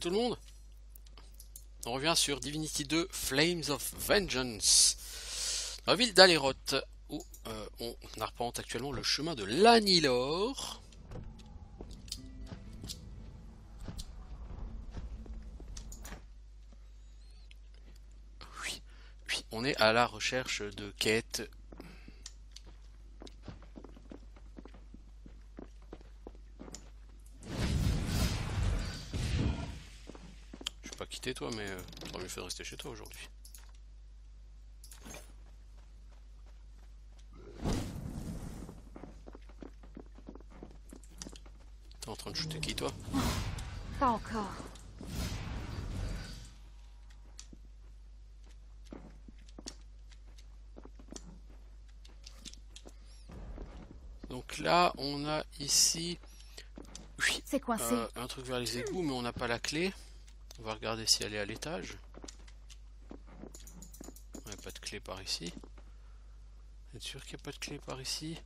Tout le monde On revient sur Divinity 2 Flames of Vengeance. Dans la ville d'Aleroth, où euh, on arpente actuellement le chemin de l'Anilor. Oui, on est à la recherche de quêtes Je vais pas quitter toi, mais euh, t'aurais mieux fait de rester chez toi aujourd'hui. T'es en train de shooter qui toi? Pas encore. Donc là, on a ici oui, C'est coincé. euh, un truc vers les égouts, mais on n'a pas la clé. On va regarder si elle est à l'étage. Ouais, pas de clé par ici. Vous êtes sûr qu'il n'y a pas de clé par ici?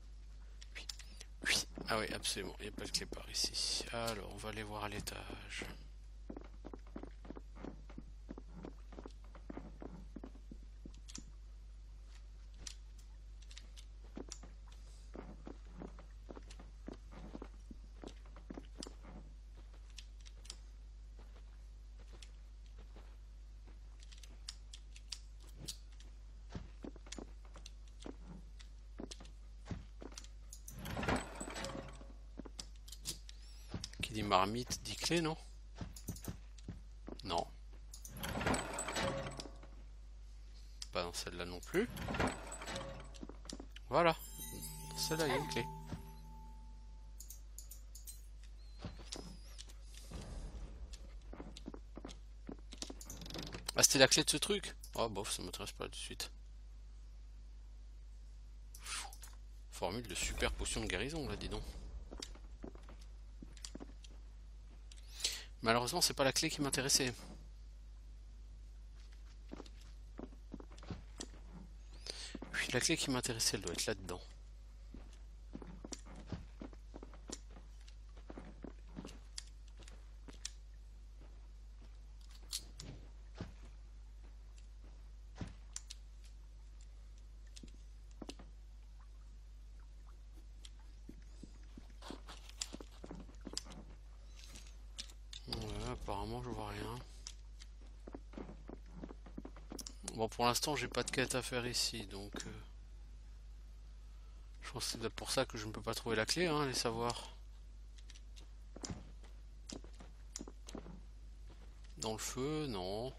Oui. Ah oui, absolument, il n'y a pas de clé par ici. Alors, on va aller voir à l'étage. Qui dit marmite dit clé, non? Non. Pas dans celle-là non plus. Voilà. Dans celle-là, il y a une clé. Ah, c'était la clé de ce truc? Oh, bof, ça m'intéresse pas tout de suite. Formule de super potion de guérison, là, dis donc. Malheureusement, c'est pas la clé qui m'intéressait. Oui, la clé qui m'intéressait, elle doit être là-dedans. Ouais, apparemment, je vois rien. Bon, pour l'instant, j'ai pas de quête à faire ici, donc... euh, Je pense que c'est pour ça que je ne peux pas trouver la clé, hein, allez savoir. Dans le feu, non.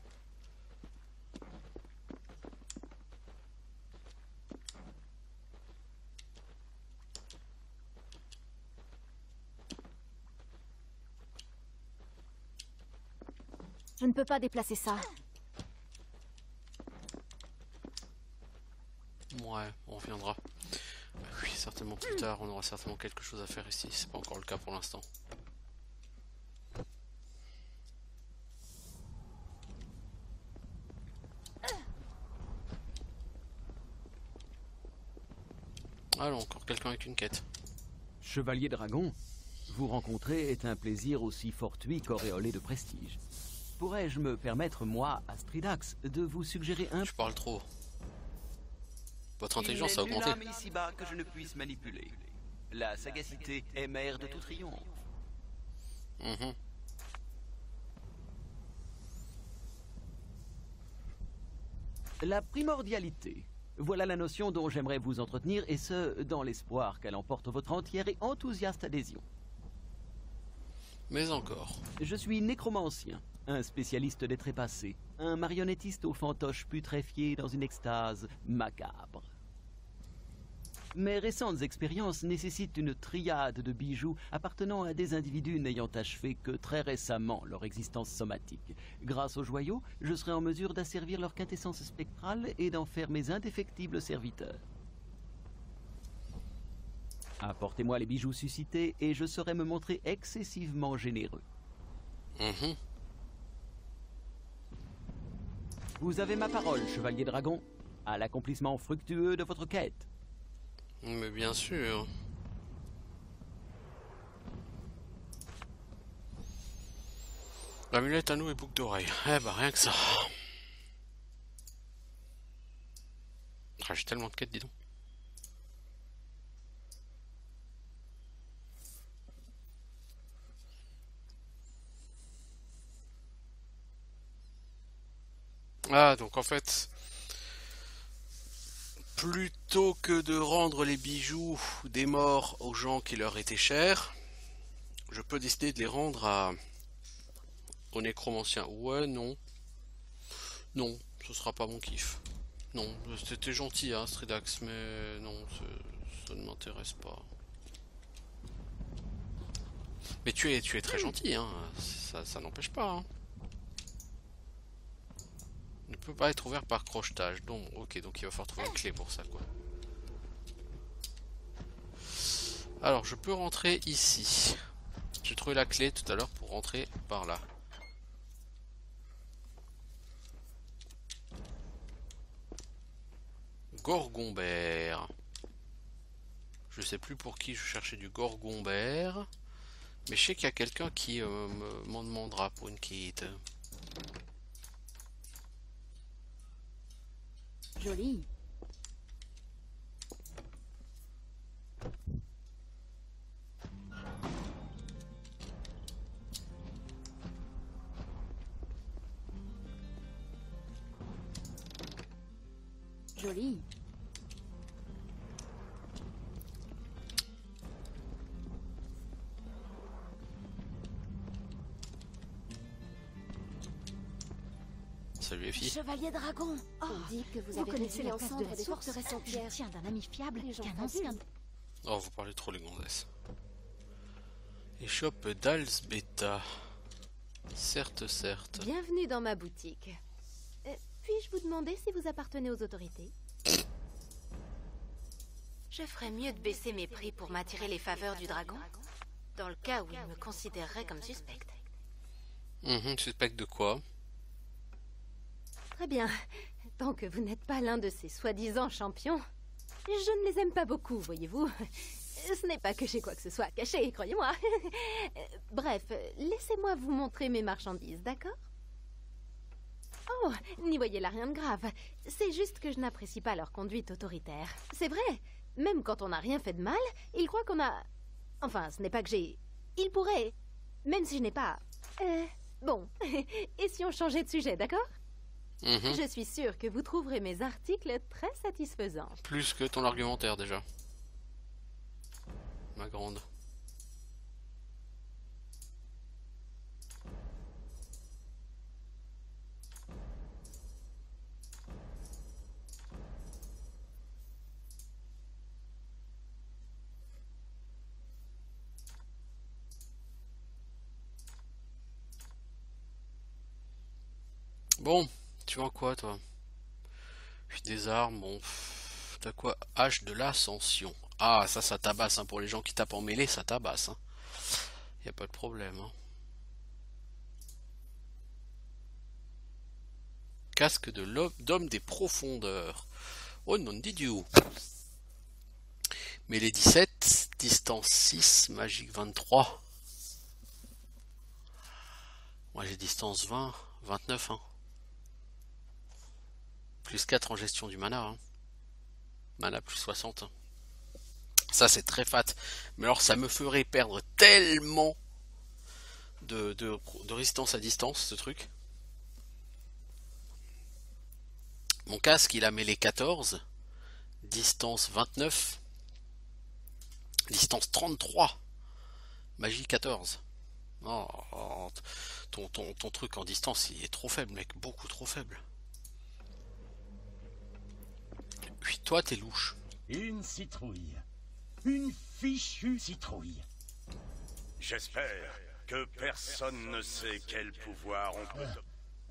Je ne peux pas déplacer ça. Ouais, on reviendra. Oui, certainement plus tard, on aura certainement quelque chose à faire ici. C'est pas encore le cas pour l'instant. Alors, encore quelqu'un avec une quête. Chevalier Dragon, vous rencontrer est un plaisir aussi fortuit qu'auréolé de prestige. Pourrais-je me permettre, moi, Astridax, de vous suggérer un Je parle trop. Votre intelligence a augmenté. ici-bas que je ne puisse manipuler. La sagacité est mère de tout triomphe. Mhm. La primordialité. Voilà la notion dont j'aimerais vous entretenir, et ce, dans l'espoir qu'elle emporte votre entière et enthousiaste adhésion. Mais encore. Je suis nécromancien, un spécialiste des trépassés, un marionnettiste aux fantoches putréfiées dans une extase macabre. Mes récentes expériences nécessitent une triade de bijoux appartenant à des individus n'ayant achevé que très récemment leur existence somatique. Grâce aux joyaux, je serai en mesure d'asservir leur quintessence spectrale et d'en faire mes indéfectibles serviteurs. Apportez-moi les bijoux suscités et je saurai me montrer excessivement généreux. Mhm. Vous avez ma parole, chevalier dragon, à l'accomplissement fructueux de votre quête. Mais bien sûr. Amulette, anneau et boucle d'oreille. Eh bah rien que ça. Ah, J'ai tellement de quêtes, dis donc. Ah, donc en fait, plutôt que de rendre les bijoux des morts aux gens qui leur étaient chers, je peux décider de les rendre à au nécromancien. Ouais, non. Non, ce sera pas mon kiff. Non, c'était gentil, hein, Stridax, mais non, ce- ça ne m'intéresse pas. Mais tu es, tu es très gentil, hein. Ça, ça n'empêche pas. Hein. Ne peut pas être ouvert par crochetage. Donc, ok, donc il va falloir trouver une clé pour ça, quoi. Alors, je peux rentrer ici. J'ai trouvé la clé tout à l'heure pour rentrer par là. Gorgombert. Je sais plus pour qui je cherchais du Gorgombert. Mais je sais qu'il y a quelqu'un qui euh, me- m'en demandera pour une quête. Joli. Joli. Salut les filles. Chevalier dragon. Oh, On dit que vous, vous avez connaissez de la des forteresses en Je pierre. tiens d'un ami fiable Les qu'un ancien Oh, vous parlez trop les gonzesses. Échoppe d'Alsbeta. Certes, certes. Bienvenue dans ma boutique. Euh, Puis-je vous demander si vous appartenez aux autorités? Je ferais mieux de baisser mes prix pour m'attirer les faveurs du dragon, dans le cas où il me considérerait comme suspecte. Mhm, suspecte de quoi? Très bien. Tant que vous n'êtes pas l'un de ces soi-disant champions, je ne les aime pas beaucoup, voyez-vous. Ce n'est pas que j'ai quoi que ce soit à cacher, croyez-moi. Bref, laissez-moi vous montrer mes marchandises, d'accord? Oh, n'y voyez là rien de grave. C'est juste que je n'apprécie pas leur conduite autoritaire. C'est vrai, même quand on n'a rien fait de mal, ils croient qu'on a... Enfin, ce n'est pas que j'ai... Ils pourraient... Même si je n'ai pas... Euh... Bon, et si on changeait de sujet, d'accord? Mhm, je suis sûre que vous trouverez mes articles très satisfaisants. Plus que ton argumentaire déjà. Ma grande. Bon, tu vois quoi toi? Des armes, bon. T'as quoi? Hache de l'ascension. Ah, ça, ça tabasse. Hein. Pour les gens qui tapent en mêlée, ça tabasse. Hein. Y a pas de problème. Hein. Casque de l'homme d'homme des profondeurs. Oh non, did you Mêlée 17, distance 6, magique 23. Moi j'ai distance 20, 29. Hein. Plus 4 en gestion du mana. Hein. Mana plus 60. hein. Ça c'est très fat. Mais alors ça me ferait perdre tellement de, de, résistance à distance ce truc. Mon casque il a mêlé 14. Distance 29. Distance 33. Magie 14. Oh, oh, ton, ton, ton truc en distance il est trop faible mec. Beaucoup trop faible. Puis toi t'es louche. Une citrouille. Une fichue citrouille. J'espère que personne ne sait quel pouvoir on peut.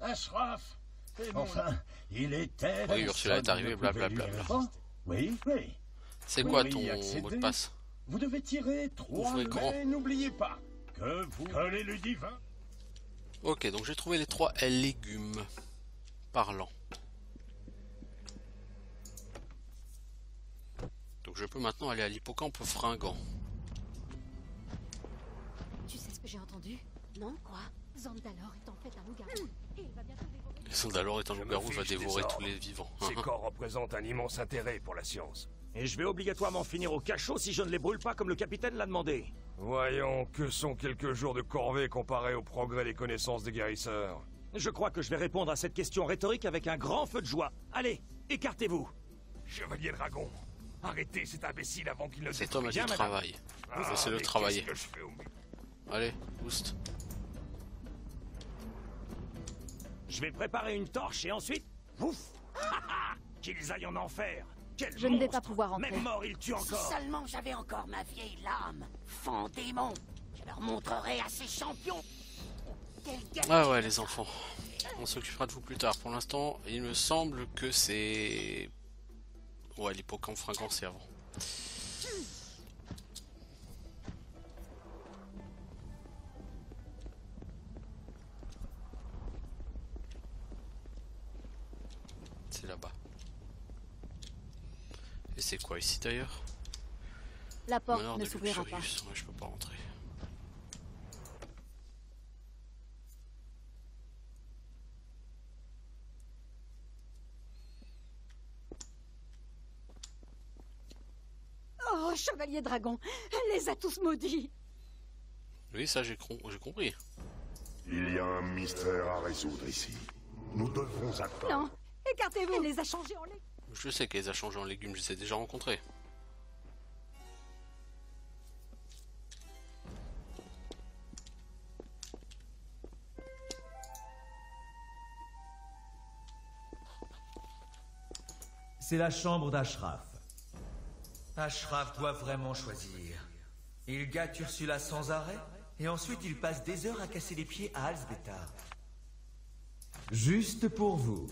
Ashraf Enfin, il était... Oui, Ursula est arrivée, blablabla. Oui, oui. C'est quoi ton mot de passe? Vous devez tirer trois, mais n'oubliez pas que vous collez le divin. Ok, donc j'ai trouvé les trois légumes parlants. Je peux maintenant aller à l'hippocampe fringant. Tu sais ce que j'ai entendu? Non, quoi? Zandalor est en fait un loup-garou. Et il va bientôt dévorer... Les Zandalor est un loup-garou, va dévorer tous les vivants. Ces corps représentent un immense intérêt pour la science. Et je vais obligatoirement finir au cachot si je ne les brûle pas comme le capitaine l'a demandé. Voyons, que sont quelques jours de corvée comparés au progrès des connaissances des guérisseurs Je crois que je vais répondre à cette question rhétorique avec un grand feu de joie. Allez, écartez-vous. Chevalier Dragon, arrêtez cet imbécile avant qu'il ne Cet homme a du travail. Ah, Laissez-le travailler. qu'est-ce que je fais au mieux Allez, boost. Je vais préparer une torche et ensuite... Ouf Qu'ils aillent en enfer Quel Je ne vais pas pouvoir entrer. Même mort, il tue Si encore seulement j'avais encore ma vieille lame, fan démon, je leur montrerai à ces champions. Ah ouais, les enfants. On s'occupera de vous plus tard. Pour l'instant, il me semble que c'est... Ouais, l'hippocampe fringant, c'est avant. C'est là-bas. Et c'est quoi ici d'ailleurs? La porte Manoir ne de s'ouvrira pas. Ouais, je peux pas rentrer. Oh, chevalier dragon, elle les a tous maudits. Oui, ça j'ai com- j'ai compris. Il y a un mystère à résoudre ici. Nous devons attendre. Non, écartez-vous. Elle les a changés en lait. Je sais qu'elle les a changés en légumes, je les ai déjà rencontrés. C'est la chambre d'Ashraf. Ashraf doit vraiment choisir. Il gâte Ursula sans arrêt, et ensuite il passe des heures à casser les pieds à Alsbeta. Juste pour vous.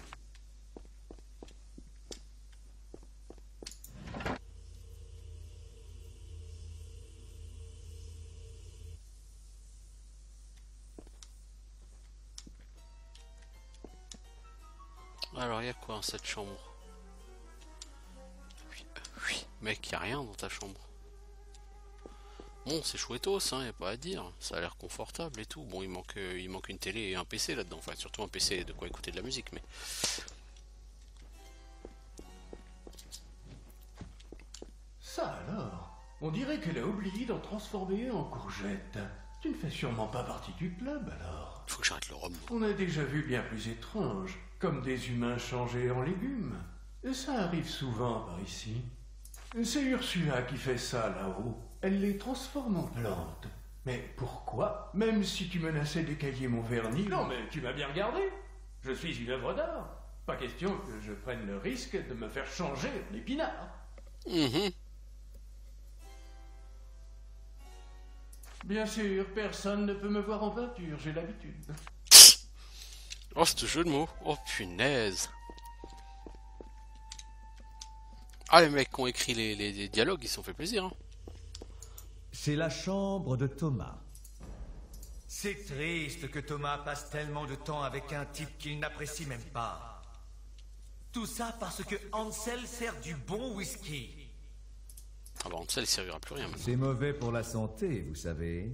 Alors, il y a quoi dans cette chambre? Mec, y a rien dans ta chambre. Bon, c'est chouettos, hein, y a pas à dire. Ça a l'air confortable et tout. Bon, il manque, euh, il manque une télé et un PC là-dedans. Enfin, surtout un PC de quoi écouter de la musique, mais. Ça alors? On dirait qu'elle a oublié d'en transformer en courgette. Tu ne fais sûrement pas partie du club alors Faut que j'arrête le rhum. On a déjà vu bien plus étrange, comme des humains changés en légumes. Et ça arrive souvent par ici. C'est Ursula qui fait ça là-haut. Elle les transforme en plantes. Mais pourquoi? Même si tu menaçais d'écailler mon vernis. Non, mais tu m'as bien regardé. Je suis une œuvre d'art. Pas question que je prenne le risque de me faire changer en épinard. Mhm. Bien sûr, personne ne peut me voir en peinture, j'ai l'habitude. Oh, ce jeu de mots. Oh, punaise. Ah, les mecs qui ont écrit les, les- les dialogues, ils se sont fait plaisir. Hein. C'est la chambre de Thomas. C'est triste que Thomas passe tellement de temps avec un type qu'il n'apprécie même pas. Tout ça parce que Ansel sert du bon whisky. Ah bah, servira plus rien maintenant. C'est mauvais pour la santé, vous savez.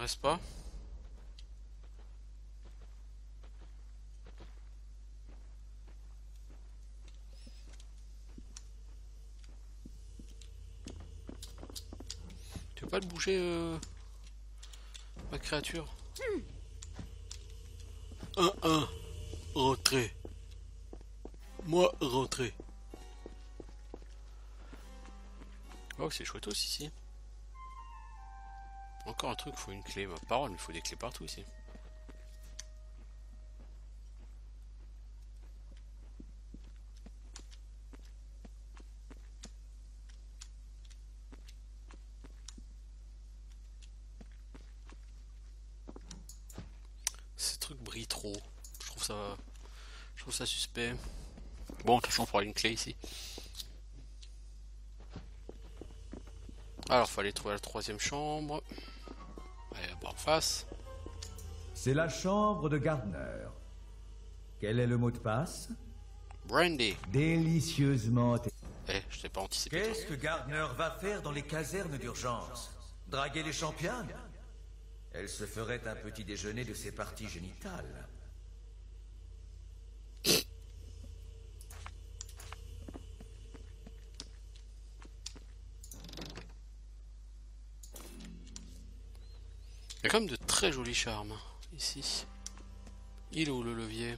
M'intéresse pas. Tu veux pas te bouger, euh, ma créature? Un, un, rentrez. Moi, rentrez. Oh, c'est chouette aussi ici. Encore un truc, faut une clé, ma parole, il faut des clés partout ici. Ces trucs brillent trop. Je trouve ça. Je trouve ça suspect. Bon, de toute façon, on fera une clé ici. Alors, fallait trouver la troisième chambre. Face. C'est la chambre de Gardner. Quel est le mot de passe? Brandy. Délicieusement. Eh, je t'ai pas anticipé. Qu'est-ce que Gardner va faire dans les casernes d'urgence? Draguer les championnes Elle se ferait un petit déjeuner de ses parties génitales. Il y a quand même de très jolis charmes ici. Il est où le levier?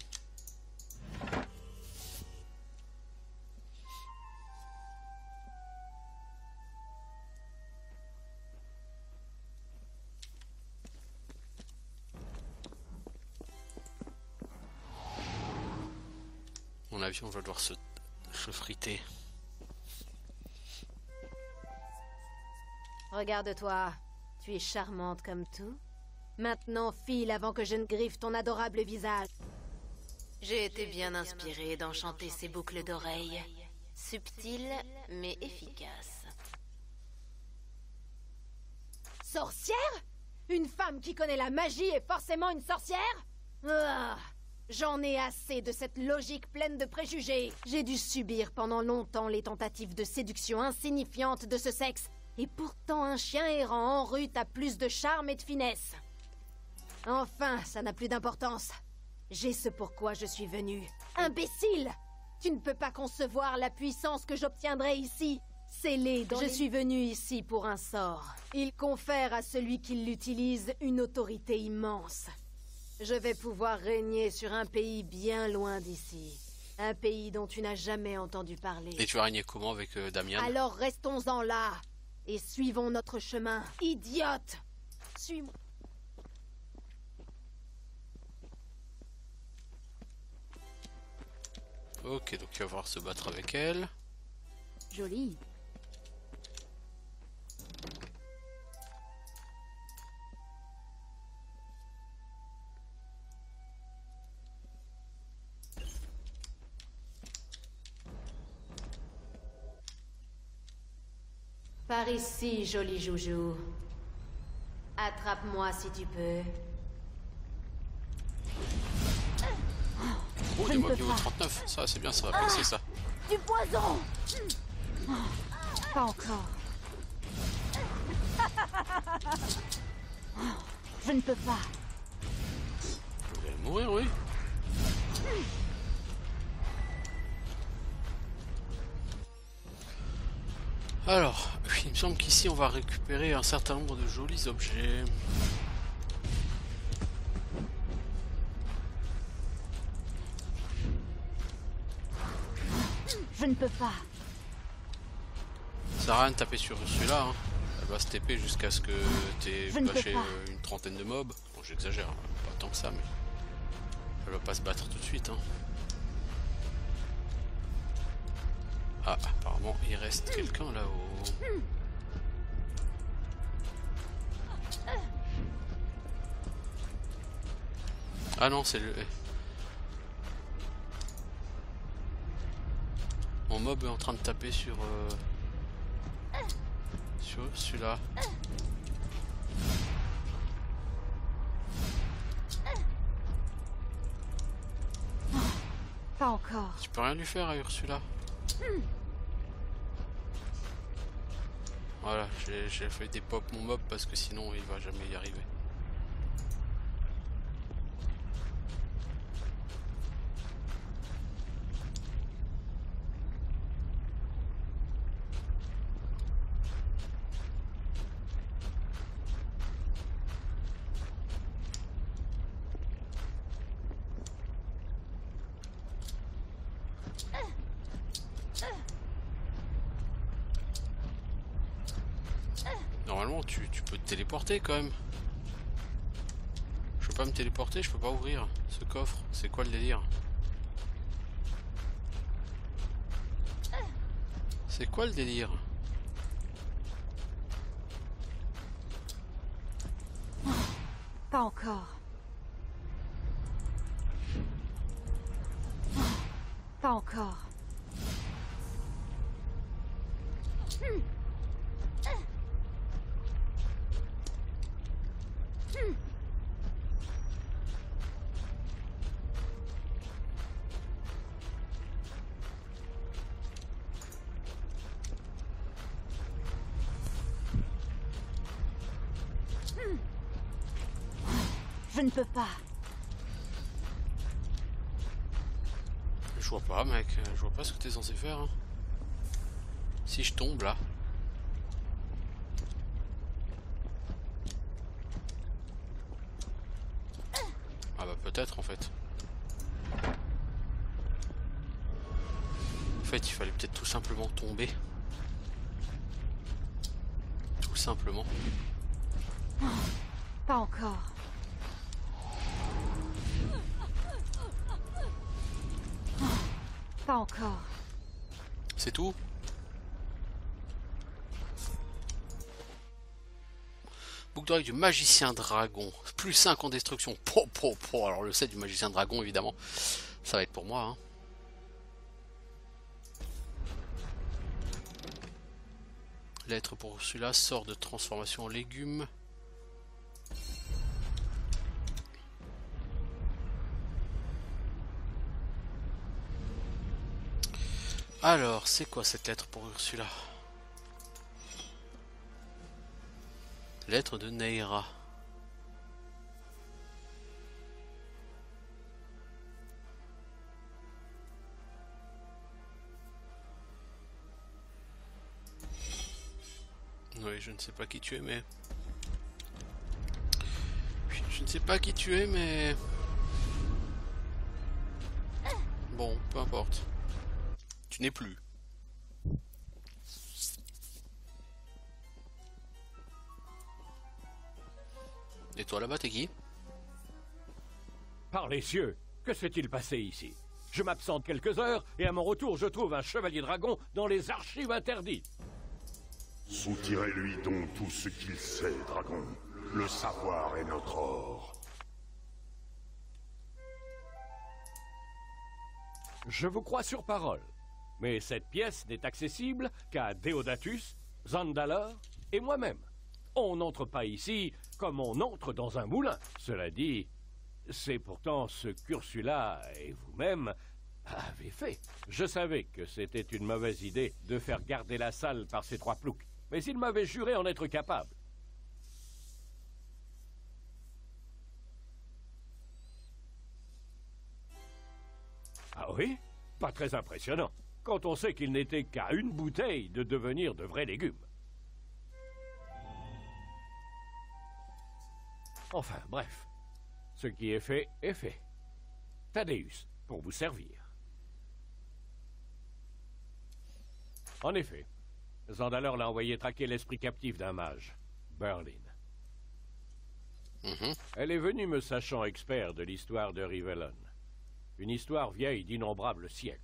Mon avion va devoir se, se friter. Regarde-toi. Tu es charmante comme tout. Maintenant, file avant que je ne griffe ton adorable visage. J'ai été bien inspirée d'enchanter ces boucles d'oreilles. Subtiles, mais efficaces. Sorcière? Une femme qui connaît la magie est forcément une sorcière? Ah, J'en ai assez de cette logique pleine de préjugés. J'ai dû subir pendant longtemps les tentatives de séduction insignifiantes de ce sexe. Et pourtant, un chien errant en rut a plus de charme et de finesse. Enfin, ça n'a plus d'importance. J'ai ce pourquoi je suis venu. Imbécile Tu ne peux pas concevoir la puissance que j'obtiendrai ici. Scellée dans Je suis venu ici pour un sort. Il confère à celui qui l'utilise une autorité immense. Je vais pouvoir régner sur un pays bien loin d'ici. Un pays dont tu n'as jamais entendu parler. Et tu vas régner comment avec euh, Damian Alors restons-en là et suivons notre chemin. Idiote Suis-moi. Ok, donc il va falloir se battre avec elle. Joli. Par ici, joli joujou. Attrape-moi si tu peux. Oh, des pas. 39, ça c'est bien, ça va passer ça. Du poison Pas encore. Je ne peux pas. Elle va mourir, oui. Alors, il me semble qu'ici on va récupérer un certain nombre de jolis objets. Je ne peux pas. Ça rien de taper sur celui-là. Hein. Elle va se TP jusqu'à ce que t'aies bâché une trentaine de mobs. Bon, j'exagère, hein, pas tant que ça, mais elle va pas se battre tout de suite. Hein. Apparemment, il reste quelqu'un là-haut. Ah non, c'est le... Mon mob est en train de taper sur... euh, Sur celui-là. Pas encore. Tu peux rien lui faire à Ursula. Voilà, j'ai fait des pop mon mob parce que sinon il va jamais y arriver. Normalement tu, tu peux te quand même. Je peux pas me téléporter, je peux pas ouvrir ce coffre. C'est quoi le délire C'est quoi le délire Pas encore. Je ne peux pas. Je vois pas, mec. Je vois pas ce que t'es censé faire. hein. Si je tombe là. Ah bah peut-être en fait. En fait, il fallait peut-être tout simplement tomber. Tout simplement. Pas encore. Pas encore. C'est tout Boucle d'oreille du magicien dragon. Plus 5 en destruction. Po, po, po. Alors le set du magicien dragon, évidemment. Ça va être pour moi. Hein. Lettre pour celui-là. Sort de transformation en légumes. Alors, c'est quoi cette lettre pour Ursula? Lettre de Neira. Oui, je ne sais pas qui tu es, mais... Je ne sais pas qui tu es, mais... Bon, peu importe. Tu n'es plus. Et toi là-bas, t'es qui? Par les cieux, que s'est-il passé ici? Je m'absente quelques heures et à mon retour, je trouve un chevalier dragon dans les archives interdites. Soutirez-lui donc tout ce qu'il sait, dragon. Le savoir est notre or. Je vous crois sur parole. Mais cette pièce n'est accessible qu'à Déodatus, Zandalor et moi-même. On n'entre pas ici comme on entre dans un moulin. Cela dit, c'est pourtant ce qu'Ursula et vous-même avez fait. Je savais que c'était une mauvaise idée de faire garder la salle par ces trois ploucs, mais il m'avait juré en être capable. Ah oui? Pas très impressionnant, quand on sait qu'il n'était qu'à une bouteille de devenir de vrais légumes. Enfin, bref. Ce qui est fait est fait. Thaddeus, pour vous servir. En effet, Zandalor l'a envoyé traquer l'esprit captif d'un mage, Berlin. Elle est venue me sachant expert de l'histoire de Rivellon. Une histoire vieille d'innombrables siècles.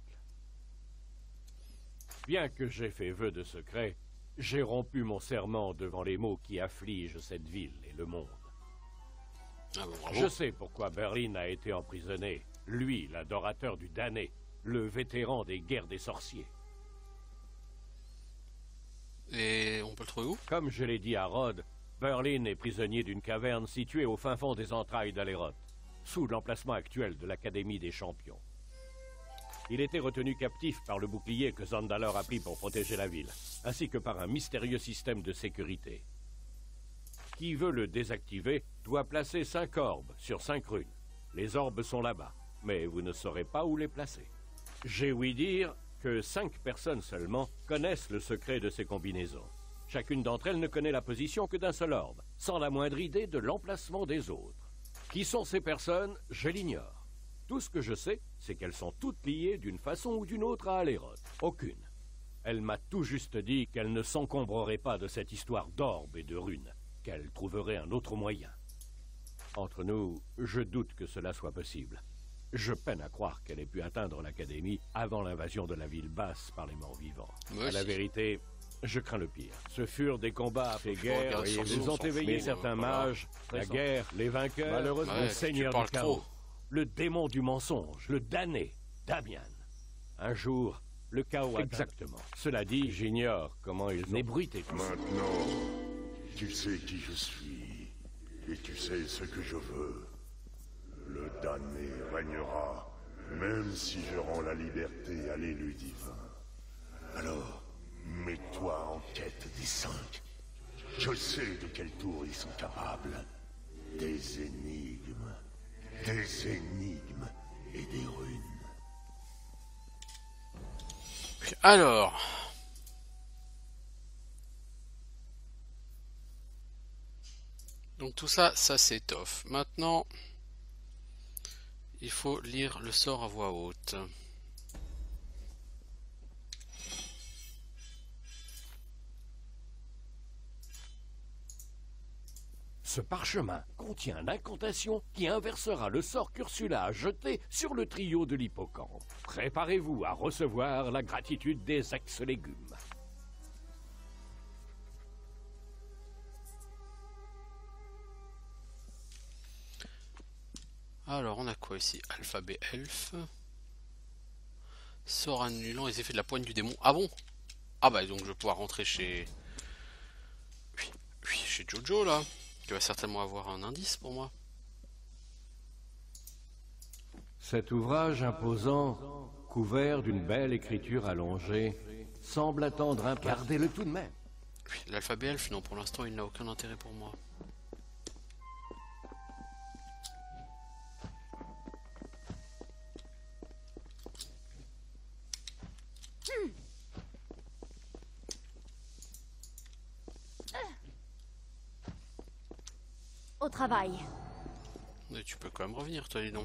Bien que j'ai fait vœu de secret, j'ai rompu mon serment devant les maux qui affligent cette ville et le monde. Ah. Je sais pourquoi Berlin a été emprisonné. Lui, l'adorateur du damné, le vétéran des guerres des sorciers. Et on peut le trouver où? Comme je l'ai dit à Rhodes, Berlin est prisonnier d'une caverne située au fin fond des entrailles d'Aléroth, sous l'emplacement actuel de l'Académie des Champions. Il était retenu captif par le bouclier que Zandalor a pris pour protéger la ville, ainsi que par un mystérieux système de sécurité. Qui veut le désactiver doit placer cinq orbes sur cinq runes. Les orbes sont là-bas, mais vous ne saurez pas où les placer. J'ai ouï dire que cinq personnes seulement connaissent le secret de ces combinaisons. Chacune d'entre elles ne connaît la position que d'un seul orbe, sans la moindre idée de l'emplacement des autres. Qui sont ces personnes Je l'ignore. Tout ce que je sais, c'est qu'elles sont toutes liées d'une façon ou d'une autre à Aléroth. Aucune. Elle m'a tout juste dit qu'elle ne s'encombrerait pas de cette histoire d'orbes et de runes, qu'elle trouverait un autre moyen. Entre nous, je doute que cela soit possible. Je peine à croire qu'elle ait pu atteindre l'Académie avant l'invasion de la ville basse par les morts vivants. Moi à la vérité, je crains le pire. Ce furent des combats après je guerre et ils ont éveillé certains voilà. mages, la guerre, les vainqueurs, Malheureusement, le Ouais, seigneur du chaos, trop. le démon du mensonge, le damné, Damian. Un jour, le chaos a Exactement. Cela dit, j'ignore comment ils ont ébruité tout. Maintenant, tu sais qui je suis. Et tu sais ce que je veux. Le damné régnera, même si je rends la liberté à l'élu divin. Alors, mets-toi en quête des cinq. Je sais de quel tour ils sont capables. Des énigmes. Des énigmes et des runes. Alors. Donc tout ça, ça off. Maintenant, il faut lire le sort à voix haute. Ce parchemin contient l'incantation qui inversera le sort qu'Ursula a jeté sur le trio de l'hippocampe. Préparez-vous à recevoir la gratitude des ex-légumes. Alors, on a quoi ici? Alphabet elfe. Sort annulant les effets de la poigne du démon. Ah bon? Ah bah donc je vais pouvoir rentrer chez... Oui, oui, chez Jojo là. Qui va certainement avoir un indice pour moi. Cet ouvrage imposant, couvert d'une belle écriture allongée, semble attendre un Gardez-le tout de même. Oui, l'alphabet elfe, non, pour l'instant il n'a aucun intérêt pour moi. Au travail. Mais tu peux quand même revenir, toi, dis donc.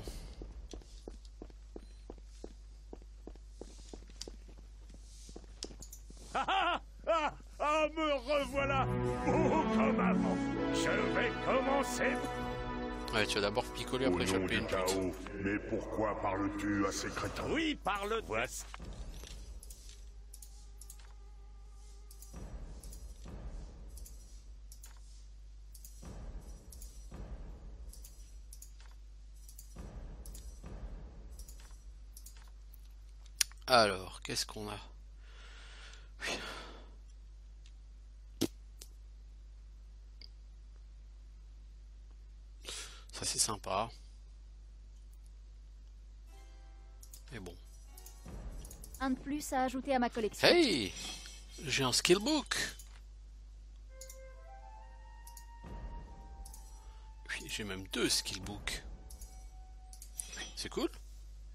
Ah ah ah Ah me revoilà. Beau comme avant Je vais commencer. Ouais, tu vas d'abord picoler, après choper une chaos, mais pourquoi parles-tu à ces crétins? Oui, parle Voici qu'est-ce qu'on a? Ça c'est sympa. Mais bon. Un de plus à ajouter à ma collection. Hey J'ai un skillbook Oui, j'ai même deux skillbooks. C'est cool.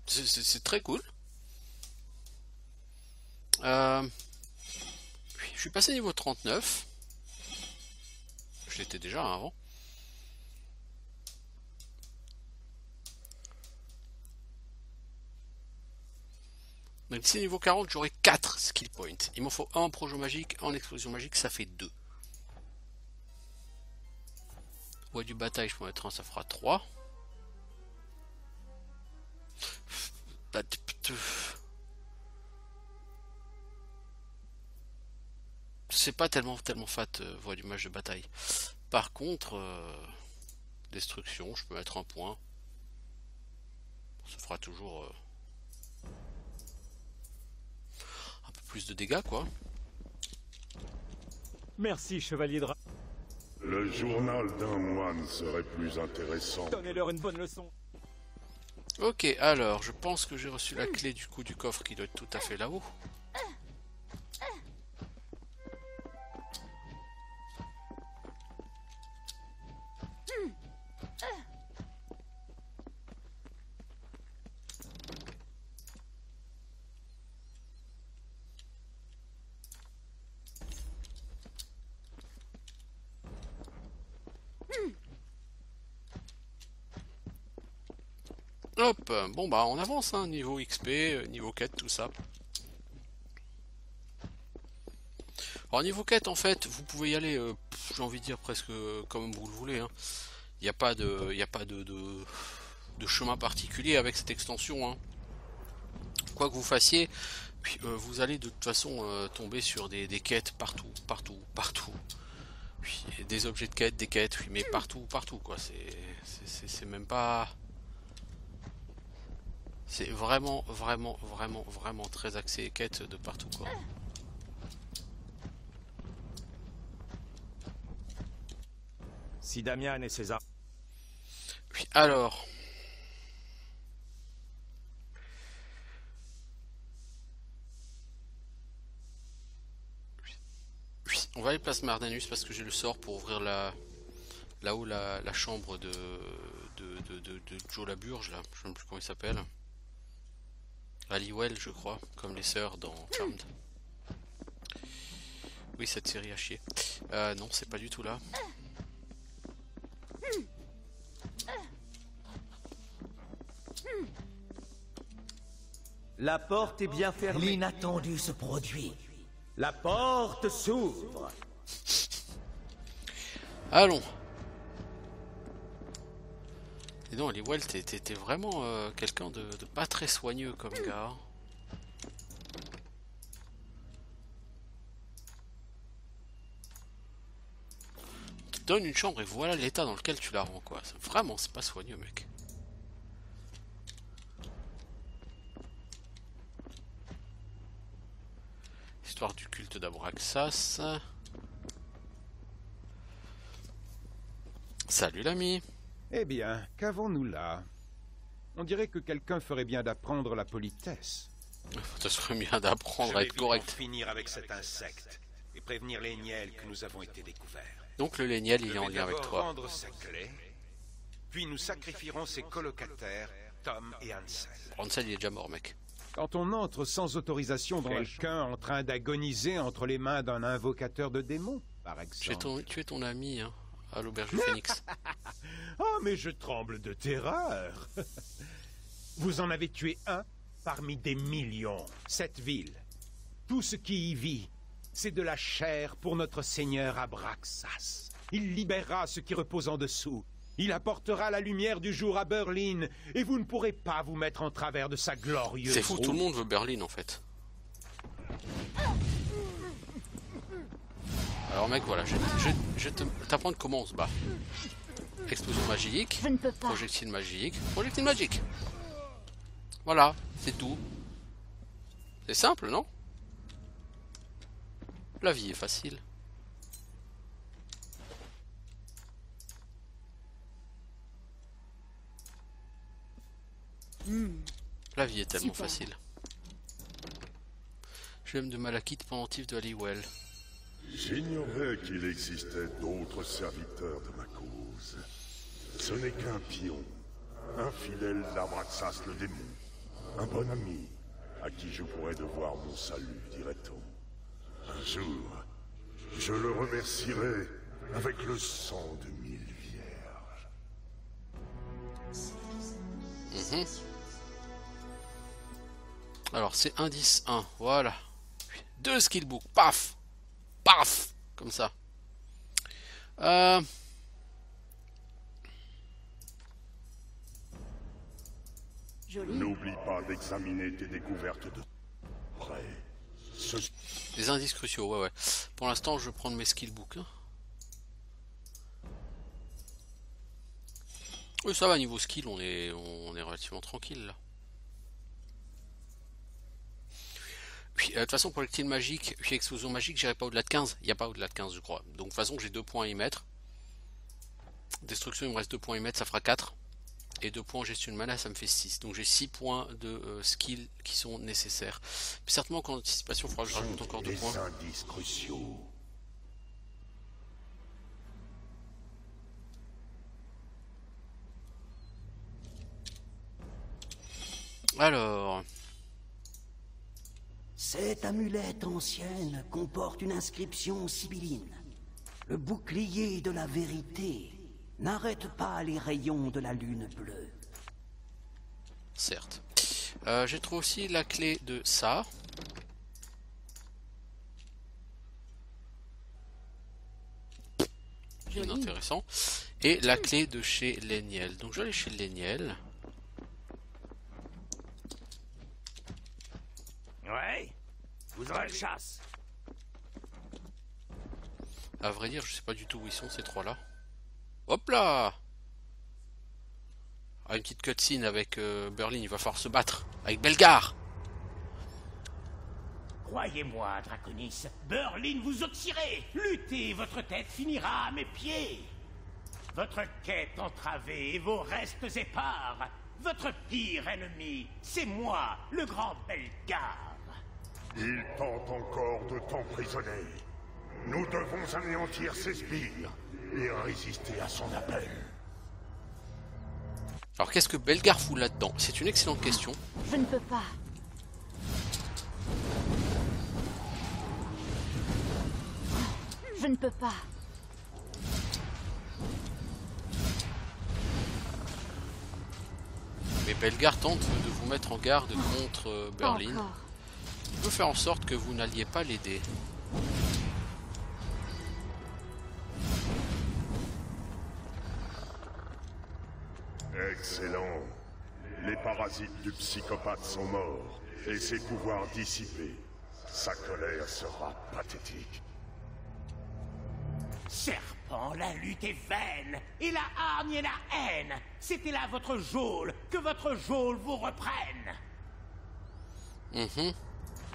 C'est très cool. Euh, je suis passé niveau 39. Je l'étais déjà avant. Donc d'ici niveau 40, j'aurai 4 skill points. Il m'en faut un en projo magique, un en explosion magique, ça fait 2. Ouais, du bataille, je peux mettre un, ça fera 3. C'est pas tellement tellement fat, euh, voie du match de bataille. Par contre, euh, destruction, je peux mettre un point. Ça fera toujours euh, un peu plus de dégâts, quoi. Merci, chevalier Dra. Le journal d'un moine serait plus intéressant. Donnez-leur une bonne leçon. Ok, alors, je pense que j'ai reçu la clé du coup du coffre qui doit être tout à fait là-haut. Bon bah on avance, hein, niveau XP, euh, niveau quête, tout ça. Alors niveau quête en fait, vous pouvez y aller, euh, j'ai envie de dire presque euh, comme vous le voulez. hein. Il n'y a pas de, chemin particulier avec cette extension. hein. Quoi que vous fassiez, vous allez de toute façon tomber sur des, quêtes partout, partout, partout. Des objets de quête, des quêtes, oui, mais partout, partout c'est même pas. C'est vraiment, vraiment, vraiment, vraiment très axé quête de partout quoi. Si Damian et ses ar- Oui, alors. Oui, on va aller place Mardanus parce que j'ai le sort pour ouvrir la là-haut la, la chambre de de, de, de, de Joe Laburge là, je ne sais plus comment il s'appelle. Aliwell je crois, comme les sœurs dans Charmed. Oui cette série a chier. Euh, non c'est pas du tout là. La porte est bien fermée. L'inattendu se produit. La porte s'ouvre. Allons. Et non, Aliwell, t'es vraiment euh, quelqu'un de, pas très soigneux comme gars. On te donne une chambre et voilà l'état dans lequel tu la rends, quoi. Vraiment, c'est pas soigneux, mec. Histoire du culte d'Abraxas. Salut l'ami. Eh bien, qu'avons-nous là? On dirait que quelqu'un ferait bien d'apprendre la politesse. Ça serait bien d'apprendre à être correct. finir avec cet insecte et prévenir les Niels que nous avons été découverts. Donc le Léniel, il est en lien avec toi. rendre sa clé, puis nous sacrifierons ses colocataires, Tom et Hansel. Hansel, il est déjà mort, mec. Quand on entre sans autorisation dans Quel quelqu'un en train d'agoniser entre les mains d'un invocateur de démons, par Tu es exemple. ton, tu es ton ami, hein, à l'auberge du Phoenix. Ah, mais je tremble de terreur. Vous en avez tué un parmi des millions. Cette ville, tout ce qui y vit, c'est de la chair pour notre seigneur Abraxas. Il libérera ce qui repose en dessous. Il apportera la lumière du jour à Berlin, et vous ne pourrez pas vous mettre en travers de sa glorieuse C'est fou, tout le monde veut Berlin en fait. Alors mec, voilà, je, je, je te t'apprendre comment on se bat. Explosion magique, Je ne peux pas. projectile magique, projectile magique. Voilà, c'est tout. C'est simple, non? La vie est facile. La vie est tellement Super. facile. J'aime de malachite pendentif de Halliwell. J'ignorais qu'il existait d'autres serviteurs de ma cause. Ce n'est qu'un pion, un fidèle d'Abraxas le démon, un bon ami à qui je pourrais devoir mon salut, dirait-on. Un jour, je le remercierai avec le sang de mille vierges. Mhm. Alors c'est indice 1, voilà. Deux skillbooks, paf Paf Comme ça. Euh... N'oublie pas d'examiner tes découvertes de près. Ce... Les indices cruciaux, ouais ouais. Pour l'instant je vais prendre mes skillbooks. hein. Oui ça va, niveau skill on est, on est relativement tranquille là. Puis, euh, de toute façon, pour projectile magique, puis explosion magique, j'irai pas au-delà de 15. Il n'y a pas au-delà de 15, je crois. Donc, de toute façon, j'ai deux points à y mettre. Destruction, il me reste deux points à y mettre, ça fera 4. Et deux points en gestion de mana, ça me fait 6. Donc, j'ai 6 points de euh, skill qui sont nécessaires. Puis, certainement qu'en anticipation, il faudra que je rajoute encore deux les points. indices cruciaux. Alors, Cette amulette ancienne comporte une inscription sibylline. Le bouclier de la vérité n'arrête pas les rayons de la lune bleue. certes. Euh, j'ai trouvé aussi la clé de ça. Bien intéressant. Et la clé de chez Léniel. Donc je vais aller chez Léniel. Ouais Vous aurez le chasse. À vrai dire, je sais pas du tout où ils sont ces trois-là. Hop là Ah, une petite cutscene avec euh, Berlin, il va falloir se battre. Avec Belgar Croyez-moi, Draconis, Berlin vous obtierez. Luttez, votre tête finira à mes pieds. votre quête entravée et vos restes épars. Votre pire ennemi, c'est moi, le grand Belgar. Il tente encore de t'emprisonner. Nous devons anéantir ses sbires et résister à son appel. Alors qu'est-ce que Belgar fout là-dedans? C'est une excellente question. Je ne peux pas. Je ne peux pas. Mais Belgar tente de vous mettre en garde contre euh, Berlin. Encore. Peut faire en sorte que vous n'alliez pas l'aider. Excellent. Les parasites du psychopathe sont morts et ses pouvoirs dissipés. Sa colère sera pathétique. Serpent, la lutte est vaine, et la hargne et la haine. C'était là votre geôle, que votre geôle vous reprenne. Mhm.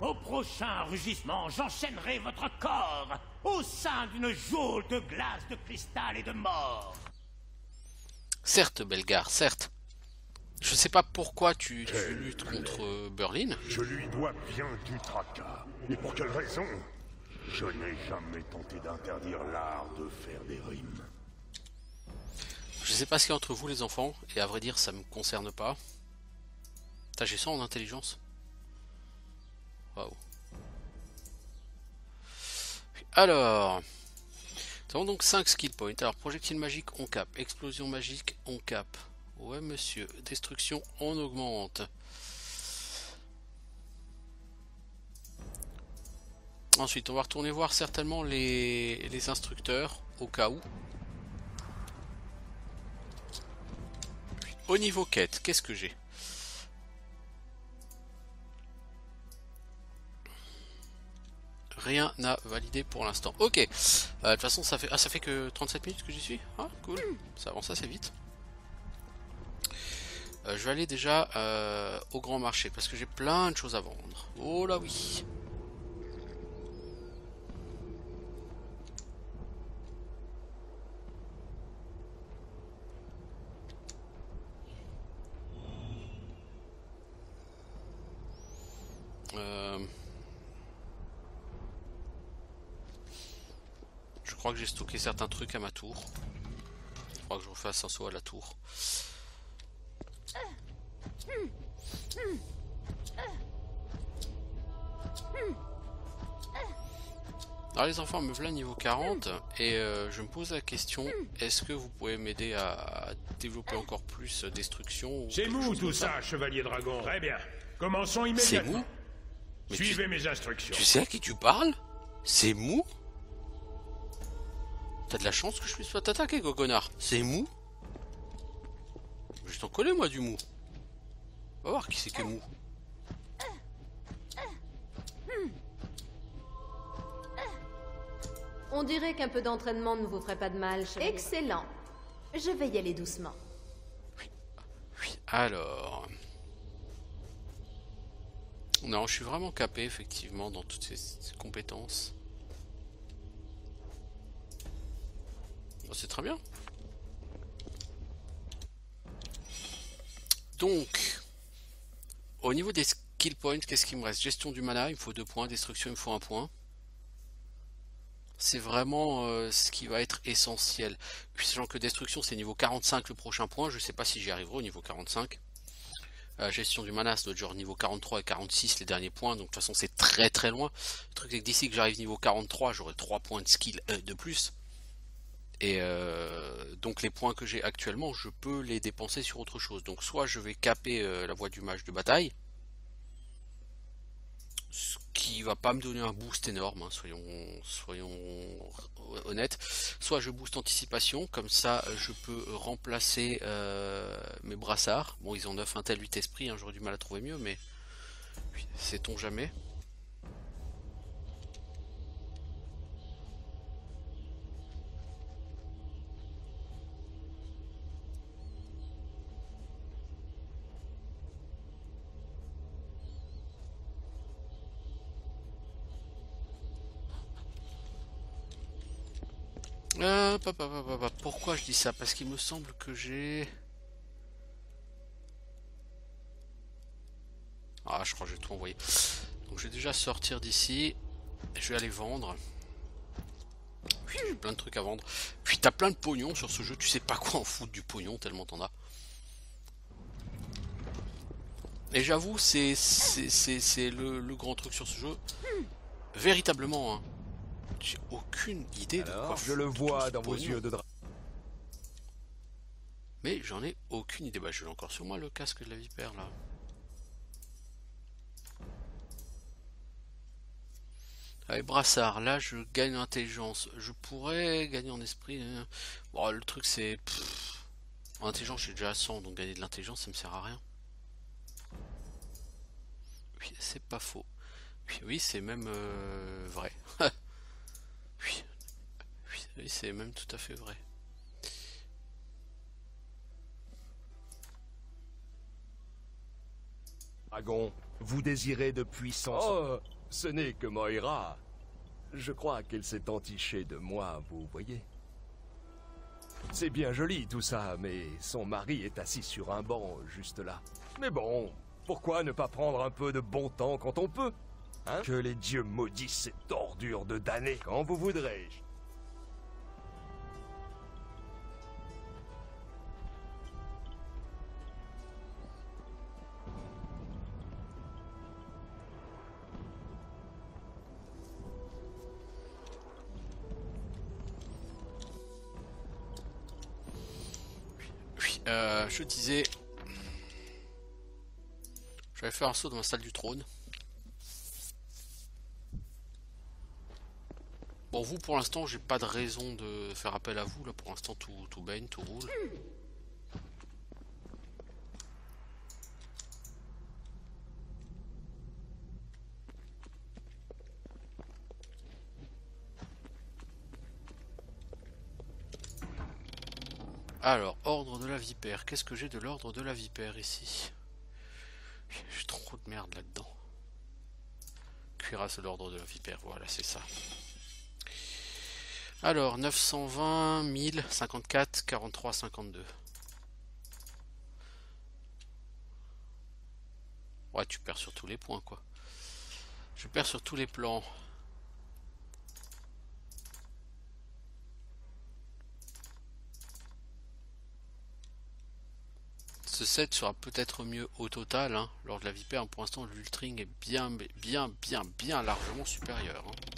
Au prochain rugissement, j'enchaînerai votre corps au sein d'une geôle de glace, de cristal et de mort. Certes, Belgar, certes. Je sais pas pourquoi tu, tu luttes contre euh, Berlin. Je lui dois bien du tracas. Et pour quelle raison? Je n'ai jamais tenté d'interdire l'art de faire des rimes. Je sais pas ce qu'il y a entre vous les enfants, et à vrai dire ça me concerne pas. Putain, j'ai ça en intelligence? Alors. Nous avons donc 5 skill points. Alors, projectile magique, on cap. Explosion magique, on cap. Ouais, monsieur. Destruction, on augmente. Ensuite, on va retourner voir certainement les instructeurs, au cas où. Au niveau quête, qu'est-ce que j'ai? Rien à valider pour l'instant. Ok. Euh, De toute façon, ça fait, ah, ça fait que 37 minutes que j'y suis. Ah, cool. Ça avance assez vite. Euh, je vais aller déjà euh, au grand marché parce que j'ai plein de choses à vendre. Oh là oui. Je crois que j'ai stocké certains trucs à ma tour. Je crois que je refasse un saut à la tour. Alors les enfants, me voilà niveau 40 et euh, je me pose la question, est-ce que vous pouvez m'aider à développer encore plus Destruction ou C'est mou tout ça, chevalier dragon. Très bien. Commençons C'est immédiatement. mou Mais tu- Suivez mes instructions. Tu sais à qui tu parles? C'est mou? T'as de la chance que je puisse pas t'attaquer, Gogonard. C'est mou Je t'en connais, moi, du mou. On va voir qui c'est qui est mou. On dirait qu'un peu d'entraînement ne vous ferait pas de mal. chevalier. Excellent. Je vais y aller doucement. Alors... Non, je suis vraiment capé, effectivement, dans toutes ces, ces compétences. C'est très bien. Donc, au niveau des skill points, qu'est-ce qu'il me reste? Gestion du mana, il me faut deux points. Destruction, il me faut un point. C'est vraiment euh, ce qui va être essentiel. Sachant que destruction, c'est niveau 45 le prochain point. Je sais pas si j'y arriverai au niveau 45. Euh, gestion du mana, être genre niveau 43 et 46 les derniers points. Donc, de toute façon, c'est très très loin. Le truc, c'est que d'ici que j'arrive niveau 43, j'aurai 3 points de skill euh, de plus. Et euh, donc les points que j'ai actuellement, je peux les dépenser sur autre chose. Donc soit je vais caper euh, la voie du mage de bataille, ce qui va pas me donner un boost énorme, hein, soyons, honnêtes. Soit je booste anticipation, comme ça je peux remplacer euh, mes brassards. Bon, ils ont 9 intel 8 esprit, hein, j'aurais du mal à trouver mieux, mais sait-on jamais. Euh, pourquoi je dis ça? Parce qu'il me semble que j'ai... Ah, je crois que j'ai tout envoyé. Donc je vais déjà sortir d'ici. Je vais aller vendre. J'ai plein de trucs à vendre. Puis t'as plein de pognon sur ce jeu. Tu sais pas quoi en foutre du pognon tellement t'en as. Et j'avoue, c'est le, le grand truc sur ce jeu. Véritablement, hein. J'ai aucune idée de quoi je le vois dans vos yeux de dragon. Mais j'en ai aucune idée. Bah, je l'ai encore sur moi le casque de la vipère là. Allez, brassard, là je gagne en intelligence. Je pourrais gagner en esprit. hein. Bon, le truc c'est. En intelligence, je suis déjà à 100, donc gagner de l'intelligence ça me sert à rien. Oui, c'est pas faux. Oui, oui c'est même euh, vrai. oui, c'est même tout à fait vrai. Dragon, vous désirez de puissance. Oh, ce n'est que Moira. Je crois qu'elle s'est entichée de moi, vous voyez. C'est bien joli tout ça, mais son mari est assis sur un banc juste là. Mais bon, pourquoi ne pas prendre un peu de bon temps quand on peut? Hein Que les dieux maudissent cette ordure de damnés quand vous voudrez. Oui, euh, je disais. Je vais faire un saut dans la salle du trône. Bon, vous pour l'instant, j'ai pas de raison de faire appel à vous. Là, pour l'instant, tout, tout baigne, tout roule. Alors, ordre de la vipère. Qu'est-ce que j'ai de l'ordre de la vipère ici? J'ai trop de merde là-dedans. Cuirasse de l'ordre de la vipère, voilà, c'est ça. Alors, 920, 1000, 54, 43, 52. Ouais, tu perds sur tous les points, quoi. Je perds sur tous les plans. Ce set sera peut-être mieux au total hein, lors de la vipère. Pour l'instant, l'ultring est bien, bien, bien, bien largement supérieur. hein.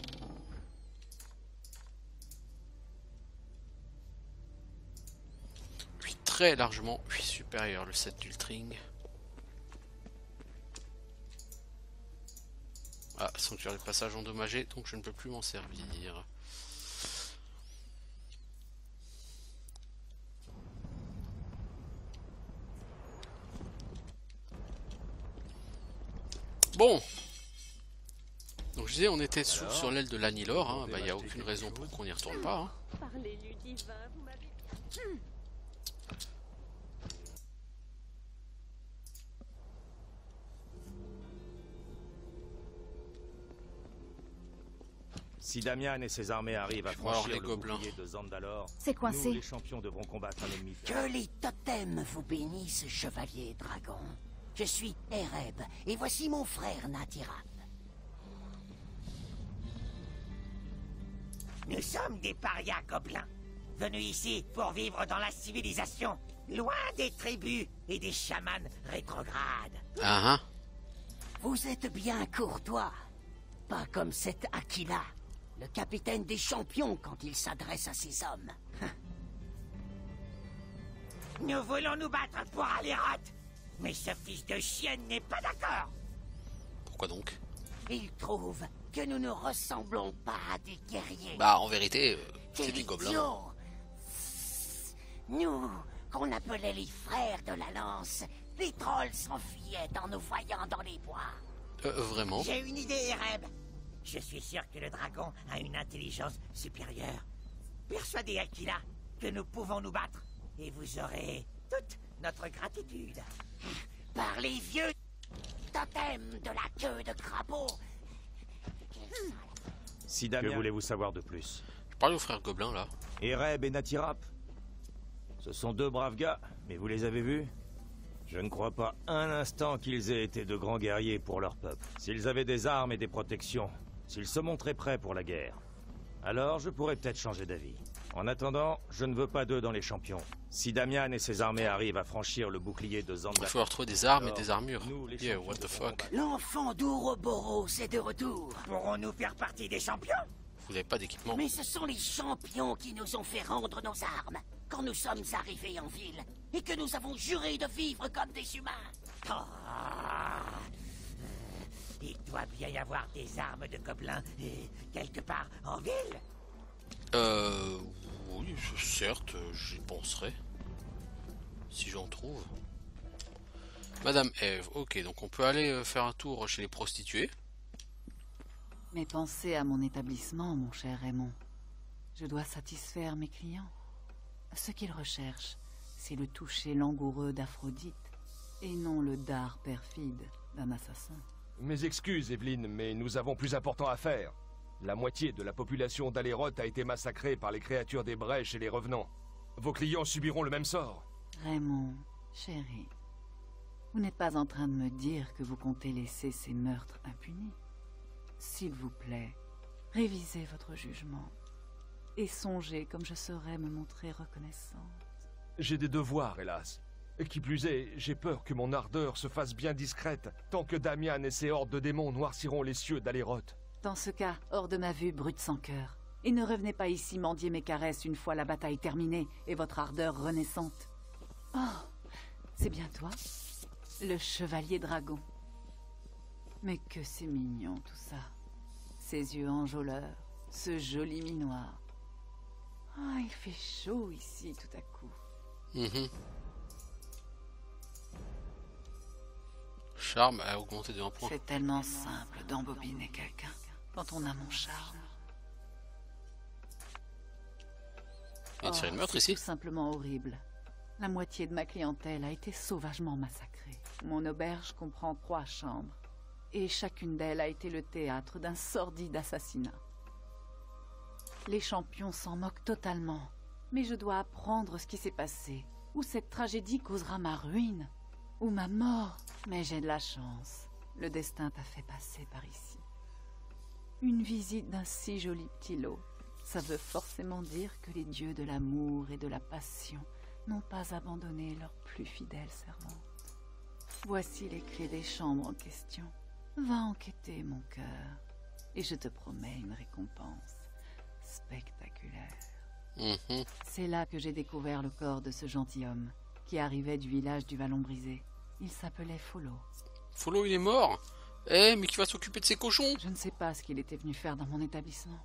Puis très largement puis supérieur le set d'ultring. Ah, sanctuaire de passage endommagé, donc je ne peux plus m'en servir. Bon. Donc je disais, on était sous, sur l'aile de l'Anilor, hein. bah, il n'y a aucune raison pour qu'on n'y retourne pas. hein. Si Damian et ses armées arrivent à franchir les le gobelins. bouclier de Zandalor, C'est coincé. nous, les champions, devront combattre un ennemi Que les totems vous bénissent, chevalier dragon. Je suis Ereb, et voici mon frère Natirat. Nous sommes des parias gobelins, venus ici pour vivre dans la civilisation, loin des tribus et des chamans rétrogrades. Ah, Vous êtes bien courtois. Pas comme cet Aquila, le capitaine des champions quand il s'adresse à ses hommes. Nous voulons nous battre pour Aléroth, mais ce fils de chienne n'est pas d'accord. Pourquoi donc? Il trouve que nous ne ressemblons pas à des guerriers. Bah, en vérité, euh, c'est des gobelins. Nous, qu'on appelait les frères de la lance, les trolls s'enfuyaient en nous voyant dans les bois. Euh, vraiment? J'ai une idée, Ereb. Je suis sûr que le dragon a une intelligence supérieure. Persuadez Aquila que nous pouvons nous battre, et vous aurez toute notre gratitude. Par les vieux totems de la queue de crapaud. Si Que voulez-vous savoir de plus? Je parlais au frère Gobelin là. Ereb et Natirap. Ce sont deux braves gars, mais vous les avez vus? Je ne crois pas un instant qu'ils aient été de grands guerriers pour leur peuple. S'ils avaient des armes et des protections, s'ils se montraient prêts pour la guerre, alors je pourrais peut-être changer d'avis. En attendant, je ne veux pas d'eux dans les champions. Si Damian et ses armées arrivent à franchir le bouclier de Zanda... Il faut leur trouver des armes et des armures. nous, les Yeah, champions, what the devrons fuck. L'enfant d'Ouroboros est de retour. Pourrons-nous faire partie des champions? Vous n'avez pas d'équipement. Mais ce sont les champions qui nous ont fait rendre nos armes quand nous sommes arrivés en ville et que nous avons juré de vivre comme des humains. Ah. Il doit bien y avoir des armes de gobelins euh, quelque part en ville. Euh. Oui, certes, j'y penserai. Si j'en trouve. Madame Eve, ok, donc on peut aller euh, faire un tour chez les prostituées. Mais pensez à mon établissement, mon cher Raymond. Je dois satisfaire mes clients. Ce qu'ils recherchent, c'est le toucher langoureux d'Aphrodite, et non le dard perfide d'un assassin. Mes excuses, Evelyne, mais nous avons plus important à faire. La moitié de la population d'Aléroth a été massacrée par les créatures des brèches et les revenants. Vos clients subiront le même sort. Raymond, chéri, vous n'êtes pas en train de me dire que vous comptez laisser ces meurtres impunis. S'il vous plaît, révisez votre jugement et songez comme je saurais me montrer reconnaissante. J'ai des devoirs, hélas. Et qui plus est, j'ai peur que mon ardeur se fasse bien discrète, tant que Damian et ses hordes de démons noirciront les cieux d'Aléroth. Dans ce cas, hors de ma vue, brute sans cœur. Et ne revenez pas ici mendier mes caresses une fois la bataille terminée et votre ardeur renaissante. Oh, c'est bien toi Le chevalier dragon. Mais que c'est mignon tout ça. Ces yeux enjôleurs, ce joli minoir. Ah, il fait chaud ici tout à coup. Mhm. Charme a augmenté de 1 point. C'est tellement simple d'embobiner quelqu'un quand on a mon charme. Il y a une série de Oh, meurtres c'est ici tout simplement horrible. La moitié de ma clientèle a été sauvagement massacrée. Mon auberge comprend trois chambres. Et chacune d'elles a été le théâtre d'un sordide assassinat. Les champions s'en moquent totalement. Mais je dois apprendre ce qui s'est passé. Ou cette tragédie causera ma ruine. Ou ma mort. Mais j'ai de la chance. Le destin t'a fait passer par ici. Une visite d'un si joli petit lot. Ça veut forcément dire que les dieux de l'amour et de la passion n'ont pas abandonné leur plus fidèle servante. Voici les clés des chambres en question. Va enquêter, mon cœur, et je te promets une récompense spectaculaire. Mhm. C'est là que j'ai découvert le corps de ce gentilhomme qui arrivait du village du Vallon Brisé. Il s'appelait Follow. Follow, il est mort Eh, mais qui va s'occuper de ces cochons Je ne sais pas ce qu'il était venu faire dans mon établissement.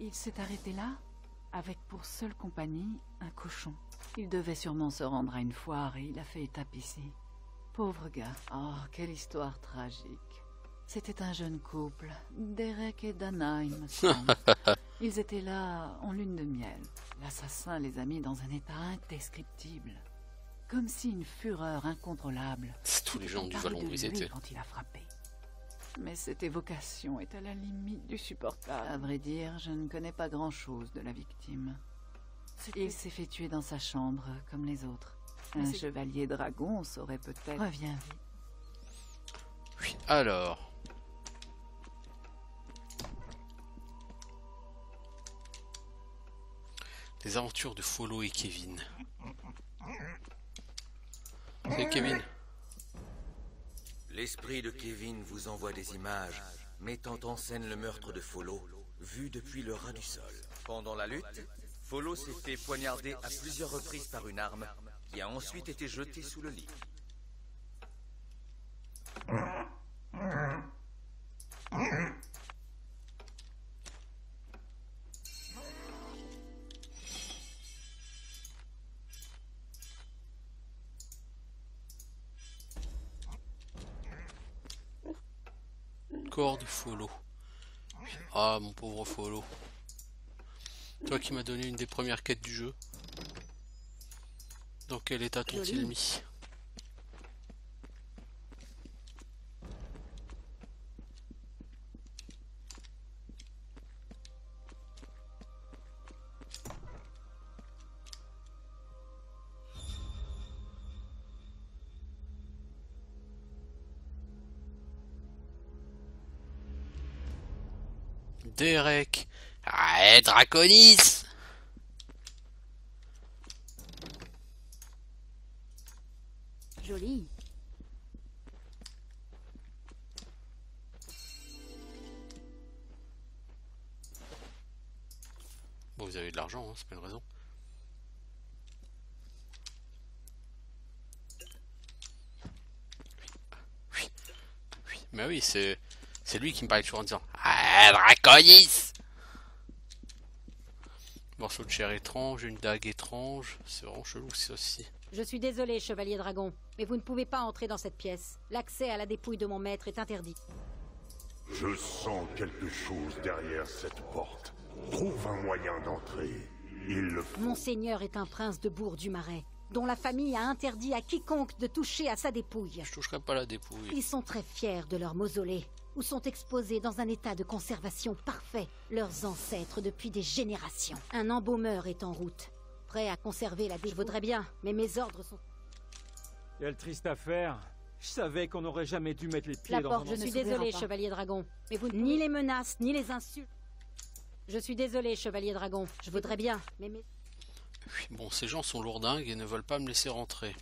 Il s'est arrêté là, avec pour seule compagnie un cochon. Il devait sûrement se rendre à une foire et il a fait étape ici. Pauvre gars. Oh, quelle histoire tragique. C'était un jeune couple, Derek et Dana, il me semble. Ils étaient là en lune de miel. L'assassin les a mis dans un état indescriptible. Comme si une fureur incontrôlable. Tous les gens du Vallon Brisé, quand il a frappé. Mais cette évocation est à la limite du supportable. À vrai dire, je ne connais pas grand-chose de la victime. Il s'est fait tuer dans sa chambre, comme les autres. Mais Un c'est- chevalier dragon saurait peut-être... Reviens vite. Oui, alors. Les aventures de Follow et Kevin. C'est Kevin. L'esprit de Kevin vous envoie des images mettant en scène le meurtre de Follow, vu depuis le ras du sol. Pendant la lutte, Follow s'est fait poignarder à plusieurs reprises par une arme qui a ensuite été jetée sous le lit. De Follow. Ah, mon pauvre Follow. Toi qui m'as donné une des premières quêtes du jeu. Dans quel état t'ont-ils mis? Derek. Draconis Joli. Bon, vous avez de l'argent, hein, c'est pas une raison. Oui, oui, mais oui, c'est lui qui me parle toujours en disant Ah, Draconis Morceau de chair étrange, une dague étrange, c'est vraiment chelou ça aussi. Je suis désolé, chevalier dragon, mais vous ne pouvez pas entrer dans cette pièce. L'accès à la dépouille de mon maître est interdit. Je sens quelque chose derrière cette porte. Trouve un moyen d'entrer. Il le faut. Monseigneur est un prince de Bourg du Marais, dont la famille a interdit à quiconque de toucher à sa dépouille. Je toucherai pas la dépouille. Ils sont très fiers de leur mausolée, où sont exposés dans un état de conservation parfait leurs ancêtres depuis des générations. Un embaumeur est en route, prêt à conserver la dépouille. Je voudrais bien, mais mes ordres sont... Quelle triste affaire. Je savais qu'on n'aurait jamais dû mettre les pieds La dans porte, un je suis désolé, chevalier dragon, mais vous ni les menaces, ni les insultes. Je suis désolé, chevalier dragon. Je voudrais bien, mais mes... Oui, Bon, ces gens sont lourdingues et ne veulent pas me laisser rentrer.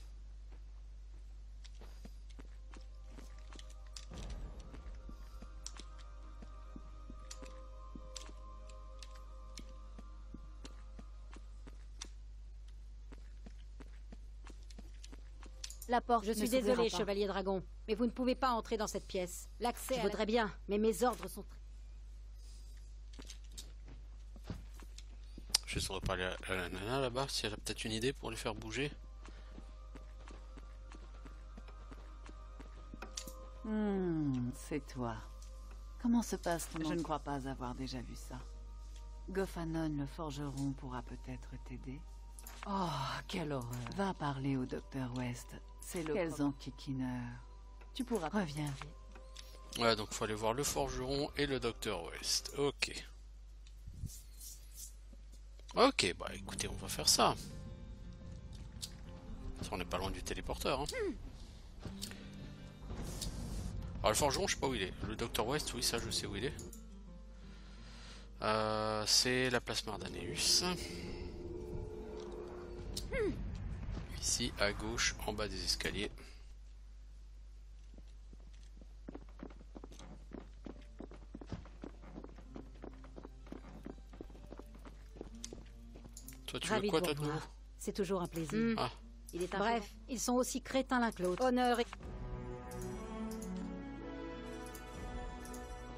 La porte, je suis désolé, pas. chevalier dragon, mais vous ne pouvez pas entrer dans cette pièce. L'accès, je à la- voudrais bien, mais mes ordres sont... Je vais reparler à à la nana là-bas, si elle a peut-être une idée pour les faire bouger. Hmm, c'est toi. Comment se passe ton Je ne crois pas avoir déjà vu ça. Gophanon, le forgeron, pourra peut-être t'aider. Oh, quelle horreur. Va parler au docteur West. C'est le... Quels enquiquineurs. Tu pourras... Reviens vite. Ouais, donc faut aller voir le forgeron et le docteur West. Ok. Ok, bah écoutez, on va faire ça. Ça, on n'est pas loin du téléporteur. Hein. Alors le forgeron, je sais pas où il est. Le docteur West, oui, ça je sais où il est. Euh, c'est la place Mardaneus. Ici, à gauche, en bas des escaliers. Toi, tu veux quoi, toi. C'est toujours un plaisir. Ah. Il est Bref, ils sont aussi crétins l'un que l'autre. Honneur et...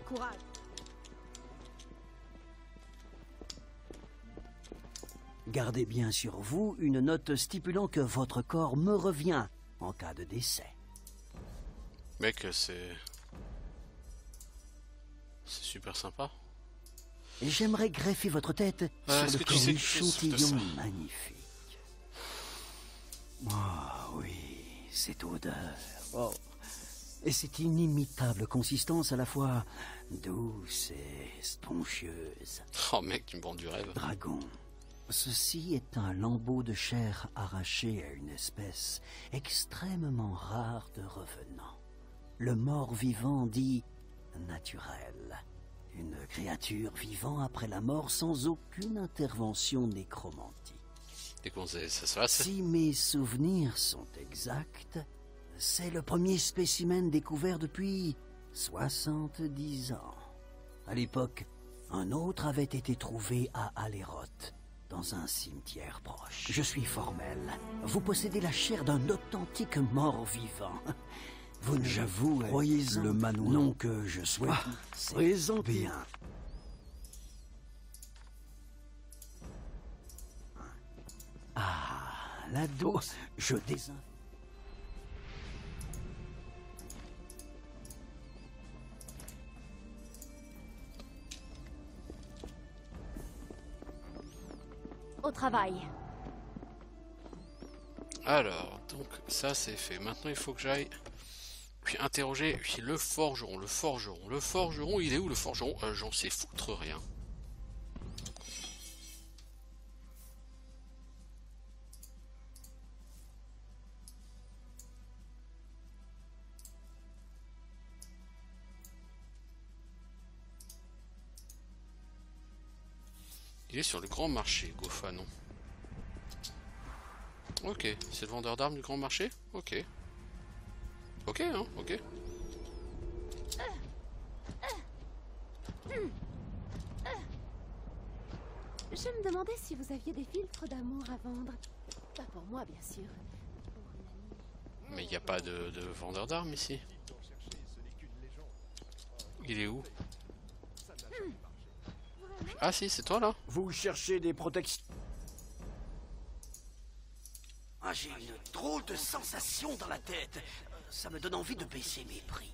Courage. Gardez bien sur vous une note stipulant que votre corps me revient en cas de décès. Mec, c'est. C'est super sympa. Et j'aimerais greffer votre tête Ah, sur le tu sais ça? magnifique. Ah oui, cette odeur. Oh. Et cette inimitable consistance à la fois douce et spongieuse. Oh mec, tu me vends du rêve. Dragon. Ceci est un lambeau de chair arraché à une espèce extrêmement rare de revenants. Le mort vivant dit naturel. Une créature vivant après la mort sans aucune intervention nécromantique. Si mes souvenirs sont exacts, c'est le premier spécimen découvert depuis 70 ans. À l'époque, un autre avait été trouvé à Aléroth, dans un cimetière proche. Je suis formel. Vous possédez la chair d'un authentique mort-vivant. Vous ne J'avoue, croyez le. Non que je souhaite. Ah, C'est présentez. bien. Ah, la douce. Je désin. Travail. Alors, donc ça c'est fait. Maintenant il faut que j'aille puis interroger puis le forgeron, le forgeron, le forgeron. Il est où le forgeron? Euh, J'en sais foutre rien. Il est sur le grand marché, Gofa, non Ok, c'est le vendeur d'armes du grand marché Ok. Ok, hein, ok. Je me demandais si vous aviez des filtres d'amour à vendre. Pas pour moi, bien sûr. Mais il n'y a pas de, de vendeur d'armes ici. Il est où? Ah si, c'est toi là Vous cherchez des protections Ah, j'ai une drôle de sensation dans la tête. Euh, Ça me donne envie de baisser mes prix.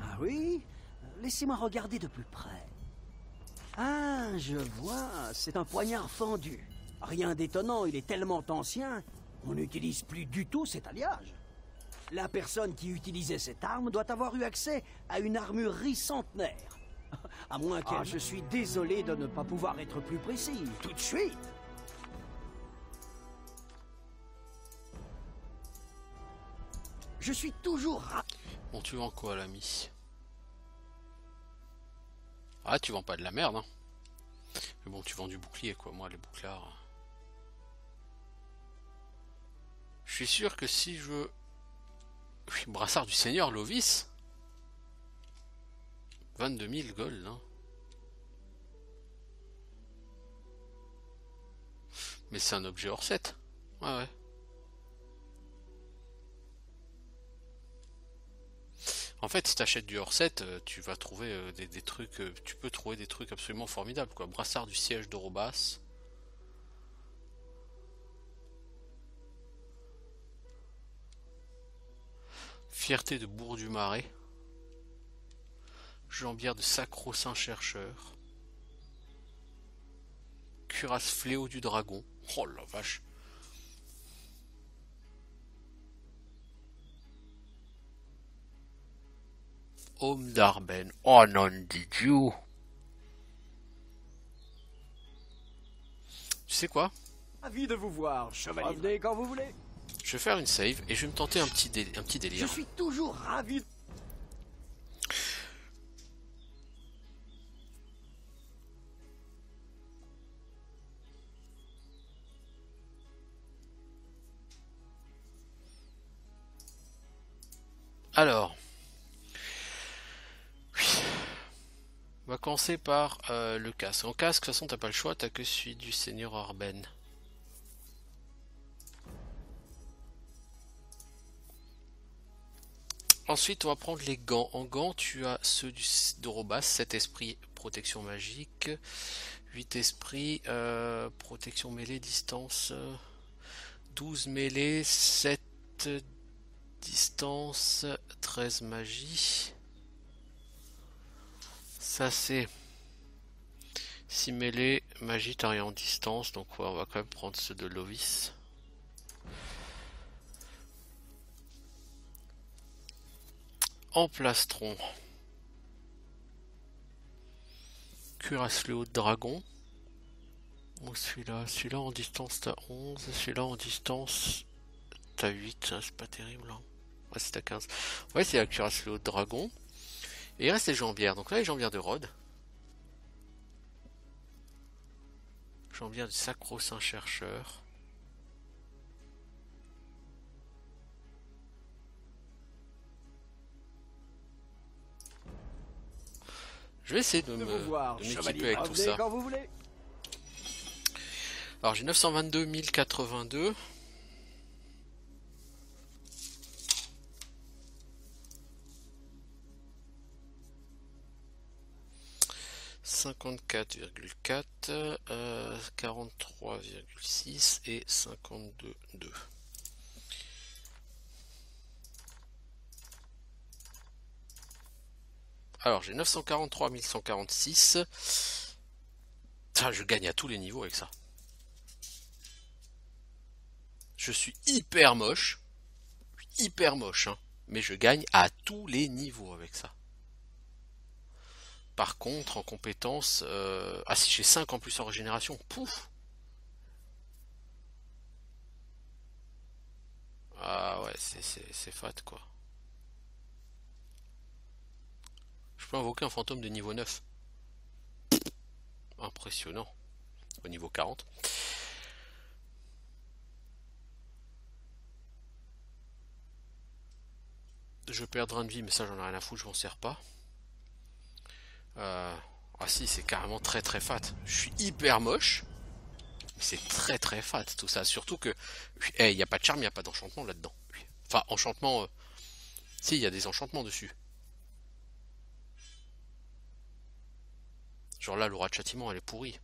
Ah oui? Laissez-moi regarder de plus près. Ah, je vois, c'est un poignard fendu. Rien d'étonnant, il est tellement ancien, on n'utilise plus du tout cet alliage. La personne qui utilisait cette arme doit avoir eu accès à une armurerie centenaire. À moins qu'elle... Ah, je suis désolé de ne pas pouvoir être plus précis. Tout de suite. Je suis toujours... ra- Bon, tu vends quoi, l'ami? Ah, tu vends pas de la merde, hein Mais bon, tu vends du bouclier, quoi. Moi, les bouclards... Je suis sûr que si je... Brassard du seigneur Lovis 22 000 gold, hein. Mais c'est un objet hors set. Ouais, ouais. En fait, si t'achètes du hors set, euh, tu vas trouver euh, des, des trucs, euh, tu peux trouver des trucs absolument formidables, quoi. Brassard du siège d'Orobas. Fierté de Bourg-du-Marais. Jambière de Sacro-Saint Chercheur. Cuirasse Fléau du Dragon. Oh la vache. Homme d'Arben. Oh non, did you. Tu sais quoi? Ravi de vous voir, chevalier. Revenez quand vous voulez. Je vais faire une save et je vais me tenter un petit, dé- un petit Je délire. suis toujours ravi. Alors, on va commencer par euh, le casque. En casque, de toute façon, t'as pas le choix, t'as que celui du Seigneur Arben. Ensuite, on va prendre les gants. En gants, tu as ceux d'Orobas, 7 esprits, protection magique, 8 esprits, euh, protection mêlée, distance, euh, 12 mêlée, 7 distance, 13 magie. Ça c'est 6 mêlée, magie, t'as rien en distance, donc ouais, on va quand même prendre ceux de Lovis. En plastron. Cuirasse fléau de dragon. Bon, celui-là, celui-là en distance t'as 11, celui-là en distance t'as 8, hein, c'est pas terrible. Hein. Ouais, c'est à 15. Ouais, c'est la cuirasse fléau de dragon. Et il reste les jambières. Donc là, les jambières de Rhodes. Jambière du Sacro-Saint Chercheur. Je vais essayer de m'équiper avec tout ça. quand vous voulez. Alors j'ai 922 1082. Cinquante-quatre virgule quatre, euh, quarante-trois virgule six et cinquante-deux deux. Alors j'ai 943 1146. Putain, je gagne à tous les niveaux avec ça. Je suis hyper moche. Hyper moche, hein. Mais je gagne à tous les niveaux avec ça. Par contre, en compétences... euh, Ah si j'ai 5 en plus en régénération. Pouf Ah ouais, c'est fat quoi. Je peux invoquer un fantôme de niveau 9. impressionnant au niveau 40. Je perdrai une vie, mais ça j'en ai rien à foutre, je m'en sers pas. Euh, ah si, c'est carrément très très fat. Je suis hyper moche. C'est très très fat tout ça. Surtout que... Il n'y a pas de charme, il n'y a pas d'enchantement là-dedans. Enfin, enchantement... Euh, si, il y a des enchantements dessus. Genre là, l'aura de châtiment, elle est pourrie.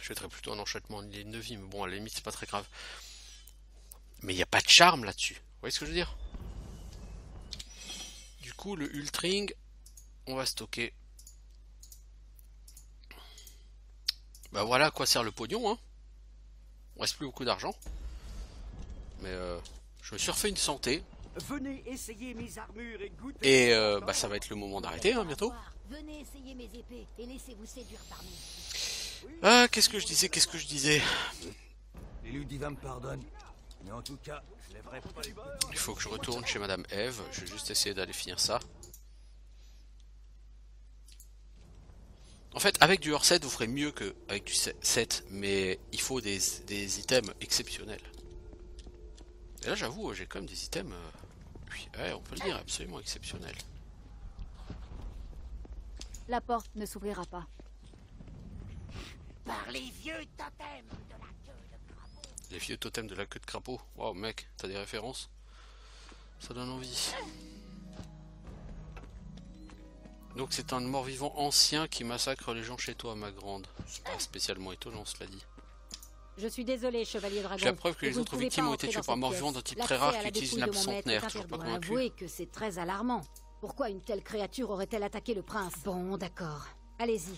Je mettrais plutôt un enchantement de vie, mais bon, à la limite, c'est pas très grave. Mais il n'y a pas de charme là-dessus. Vous voyez ce que je veux dire? Du coup, le Ultring, on va stocker. Bah voilà à quoi sert le pognon, hein. On reste plus beaucoup d'argent. Mais euh, je me suis refait une santé. Venez essayer mes armures et goûter. Et euh, bah ça va être le moment d'arrêter, hein, bientôt. Venez essayer mes épées et laissez-vous séduire par Ah, qu'est-ce que je disais, qu'est-ce que je disais Les Ludivins me pardonnent. Mais en tout cas, je lèverai pas les Il faut que je retourne chez Madame Eve. Je vais juste essayer d'aller finir ça. En fait, avec du hors-set, vous ferez mieux qu'avec du set, mais il faut des, des items exceptionnels. Et là, j'avoue, j'ai quand même des items, euh, oui, on peut le dire, absolument exceptionnels. La porte ne s'ouvrira pas. Par les vieux totems de la queue de crapaud. Les vieux totems de la queue de crapaud. Waouh, mec, t'as des références? Ça donne envie. Donc c'est un mort-vivant ancien qui massacre les gens chez toi, ma grande. C'est pas spécialement étonnant, cela dit. Je suis désolé, chevalier dragon. J'ai la preuve que les autres victimes ont été tuées par un mort-vivant d'un type très rare qui utilise une lampe centenaire. Toujours pas convaincu. avouer que c'est très alarmant. Pourquoi une telle créature aurait-elle attaqué le prince Bon, d'accord. Allez-y.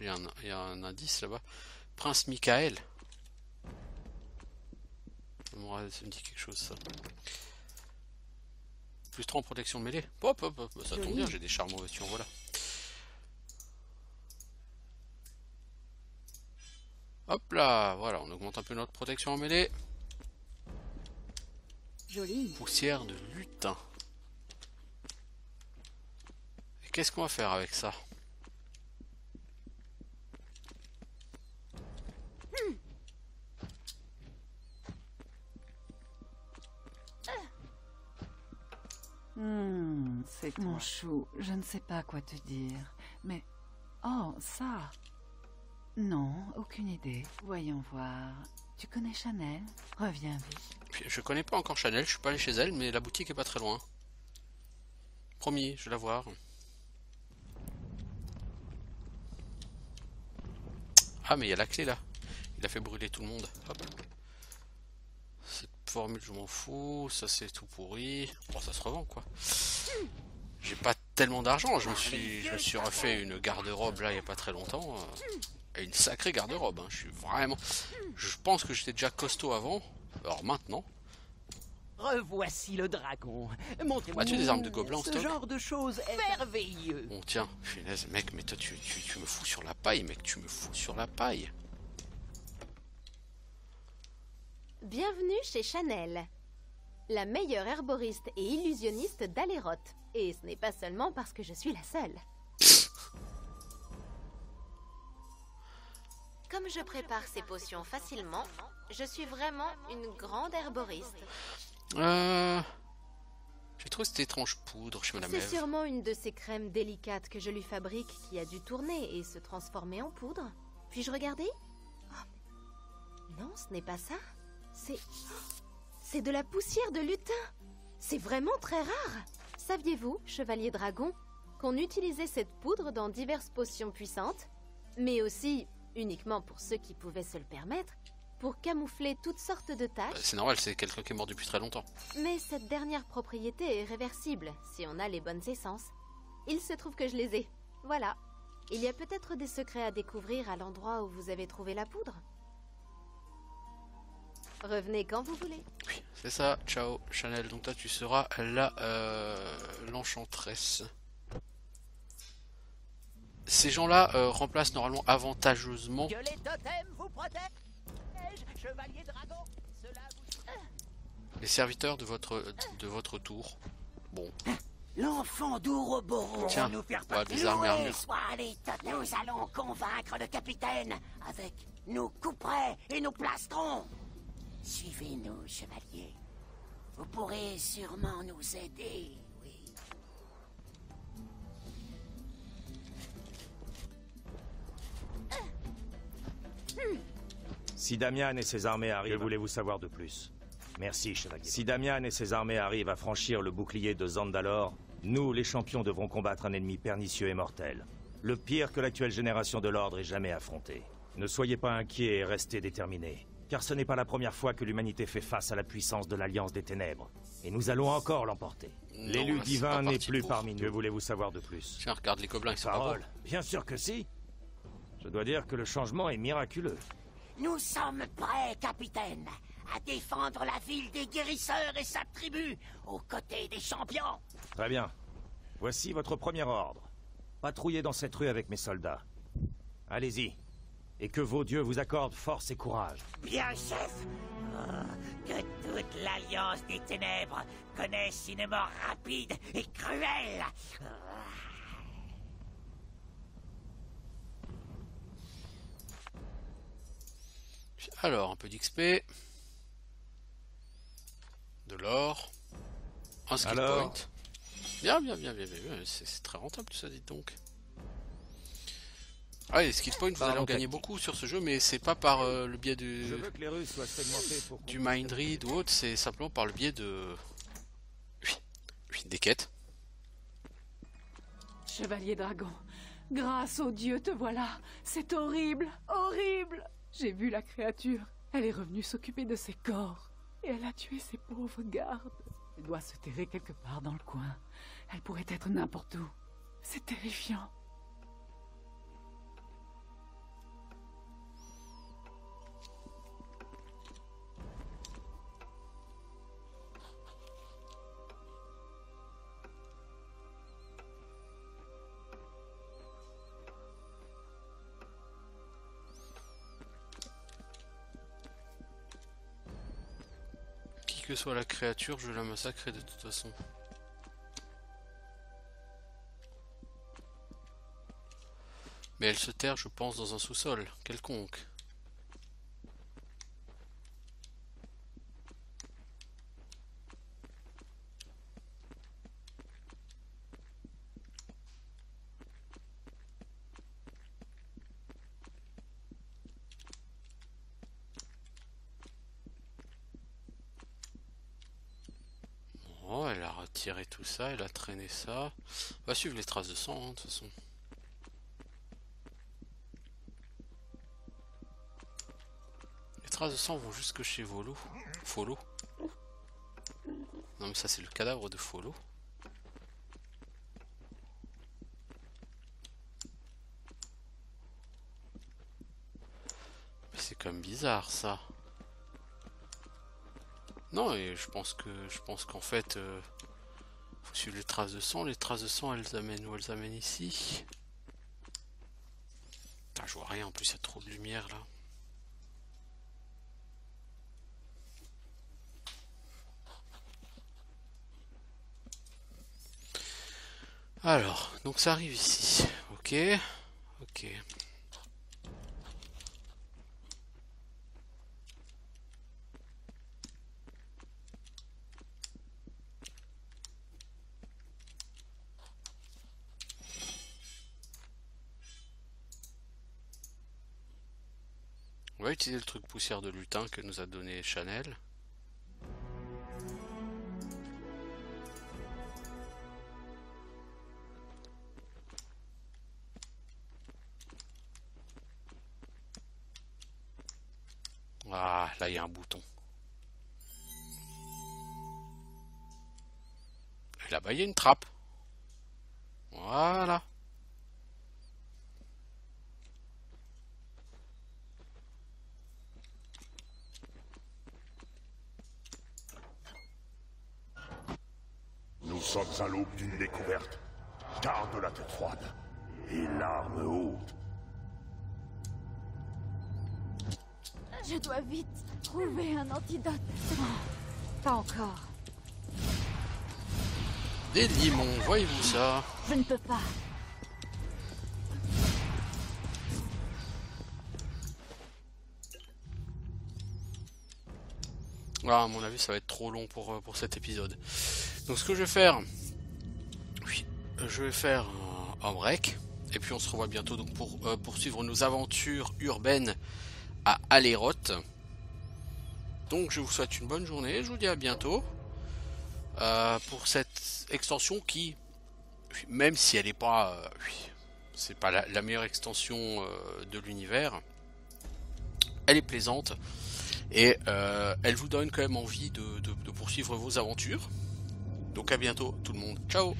Il y, a un, il y a un indice là-bas. Prince Michael. Ça me dit quelque chose ça. Plus 3 en protection de mêlée. Hop, hop, hop. Ça tombe bien, j'ai des charmes en voilà. Hop là, voilà, on augmente un peu notre protection en mêlée. Joli. Poussière de lutin. Et qu'est-ce qu'on va faire avec ça? Hmm, c'est mon chou, je ne sais pas quoi te dire, mais... Oh, ça Non, aucune idée. Voyons voir. Tu connais Chanel? Reviens vite. Je connais pas encore Chanel, je suis pas allé chez elle, mais la boutique est pas très loin. Promis, je vais la voir. Ah, mais il y a la clé là. Il a fait brûler tout le monde. Hop. Cette formule, je m'en fous. Ça, c'est tout pourri. Bon, ça se revend quoi. J'ai pas tellement d'argent. Je me suis, je refait une garde-robe là il y a pas très longtemps. Euh une sacrée garde-robe. Hein. Je suis vraiment. Je pense que j'étais déjà costaud avant. Alors maintenant. Revoici le dragon. Montrez-moi. As-tu des armes de gobelins Ce genre de choses merveilleux. Bon tiens, finesse, mec, mais toi tu, tu, tu me fous sur la paille, mec, tu me fous sur la paille. Bienvenue chez Chanel, la meilleure herboriste et illusionniste d'Aléroth. Et ce n'est pas seulement parce que je suis la seule. Comme je prépare ces potions facilement, je suis vraiment une grande herboriste. Euh... J'ai trouvé cette étrange poudre chez Madame C'est sûrement une de ces crèmes délicates que je lui fabrique qui a dû tourner et se transformer en poudre. Puis-je regarder? Oh, Non, ce n'est pas ça. C'est... C'est de la poussière de lutin C'est vraiment très rare Saviez-vous, chevalier dragon, qu'on utilisait cette poudre dans diverses potions puissantes, mais aussi uniquement pour ceux qui pouvaient se le permettre, pour camoufler toutes sortes de tâches. C'est normal, c'est quelqu'un qui est mort depuis très longtemps. Mais cette dernière propriété est réversible, si on a les bonnes essences. Il se trouve que je les ai. Voilà. Il y a peut-être des secrets à découvrir à l'endroit où vous avez trouvé la poudre. Revenez quand vous voulez. Oui, c'est ça. Ciao, Chanel. Donc toi, tu seras la euh, l'enchantresse ces gens-là euh, remplacent normalement avantageusement. Les serviteurs de votre de votre tour. Bon. L'enfant d'Ouroboros Tiens, nous faire ouais, l'État. Nous allons convaincre le capitaine avec nos couperets et nos plastrons. Suivez-nous, chevalier. Vous pourrez sûrement nous aider, oui. Si Damian et ses armées arrivent... Que voulez-vous savoir de plus Merci, chevalier. Si Damian et ses armées arrivent à franchir le bouclier de Zandalor, nous, les champions, devrons combattre un ennemi pernicieux et mortel. Le pire que l'actuelle génération de l'Ordre ait jamais affronté. Ne soyez pas inquiets et restez déterminés. Car ce n'est pas la première fois que l'humanité fait face à la puissance de l'Alliance des Ténèbres. Et nous allons encore l'emporter. L'élu divin n'est plus pour. parmi nous. Que voulez-vous savoir de plus Tiens, regarde les gobelins, ils sont pas Parole. bons. Bien sûr que si. Je dois dire que le changement est miraculeux. Nous sommes prêts, capitaine, à défendre la ville des guérisseurs et sa tribu, aux côtés des champions. Très bien. Voici votre premier ordre. Patrouillez dans cette rue avec mes soldats. Allez-y. Et que vos dieux vous accordent force et courage. Bien, chef. Oh, que toute l'Alliance des Ténèbres connaisse une mort rapide et cruelle. Alors, un peu d'XP. De l'or. Un skill Alors point. Bien, bien, bien, bien, bien. bien. C'est très rentable tout ça, dites donc. Ah, les skill points, vous allez en gagner tactique. beaucoup sur ce jeu, mais c'est pas par euh, le biais du, Je veux que les rues soient pour... du mind read ou autre, c'est simplement par le biais de. Oui, oui, des quêtes. Chevalier dragon, grâce au dieu te voilà. C'est horrible, horrible. J'ai vu la créature. Elle est revenue s'occuper de ses corps. Et elle a tué ses pauvres gardes. Elle doit se terrer quelque part dans le coin. Elle pourrait être n'importe où. C'est terrifiant. Soit la créature, je la massacrerai de toute façon. Mais elle se terre, je pense, dans un sous-sol quelconque. Oh, elle a retiré tout ça, elle a traîné ça. On va suivre les traces de sang, hein, de toute façon. Les traces de sang vont jusque chez Volo. Folo. Non mais ça c'est le cadavre de. Mais c'est quand même bizarre ça. Non, et je pense que je pense qu'en fait, euh, faut suivre les traces de sang. Les traces de sang, elles amènent où Elles amènent ici. Je vois rien. En plus, il y a trop de lumière là. Alors, donc ça arrive ici. Ok, ok. Utiliser le truc poussière de lutin que nous a donné Chanel. Ah, là il y a un bouton. Là-bas il y a une trappe. Voilà. Sommes à l'aube d'une découverte. Garde la tête froide et l'arme haute. Je dois vite trouver un antidote. Pas encore. Des limons, voyez-vous ça? Je ne peux pas. Ah, à mon avis, ça va être trop long pour, euh, pour cet épisode. Donc, ce que je vais faire, oui, je vais faire un, break. Et puis, on se revoit bientôt donc, pour euh, poursuivre nos aventures urbaines à Aléroth. Donc, je vous souhaite une bonne journée. Je vous dis à bientôt euh, pour cette extension qui, même si elle n'est pas, euh, oui, c'est pas la, meilleure extension de l'univers, elle est plaisante. Et elle vous donne quand même envie de poursuivre vos aventures. Donc à bientôt tout le monde. Ciao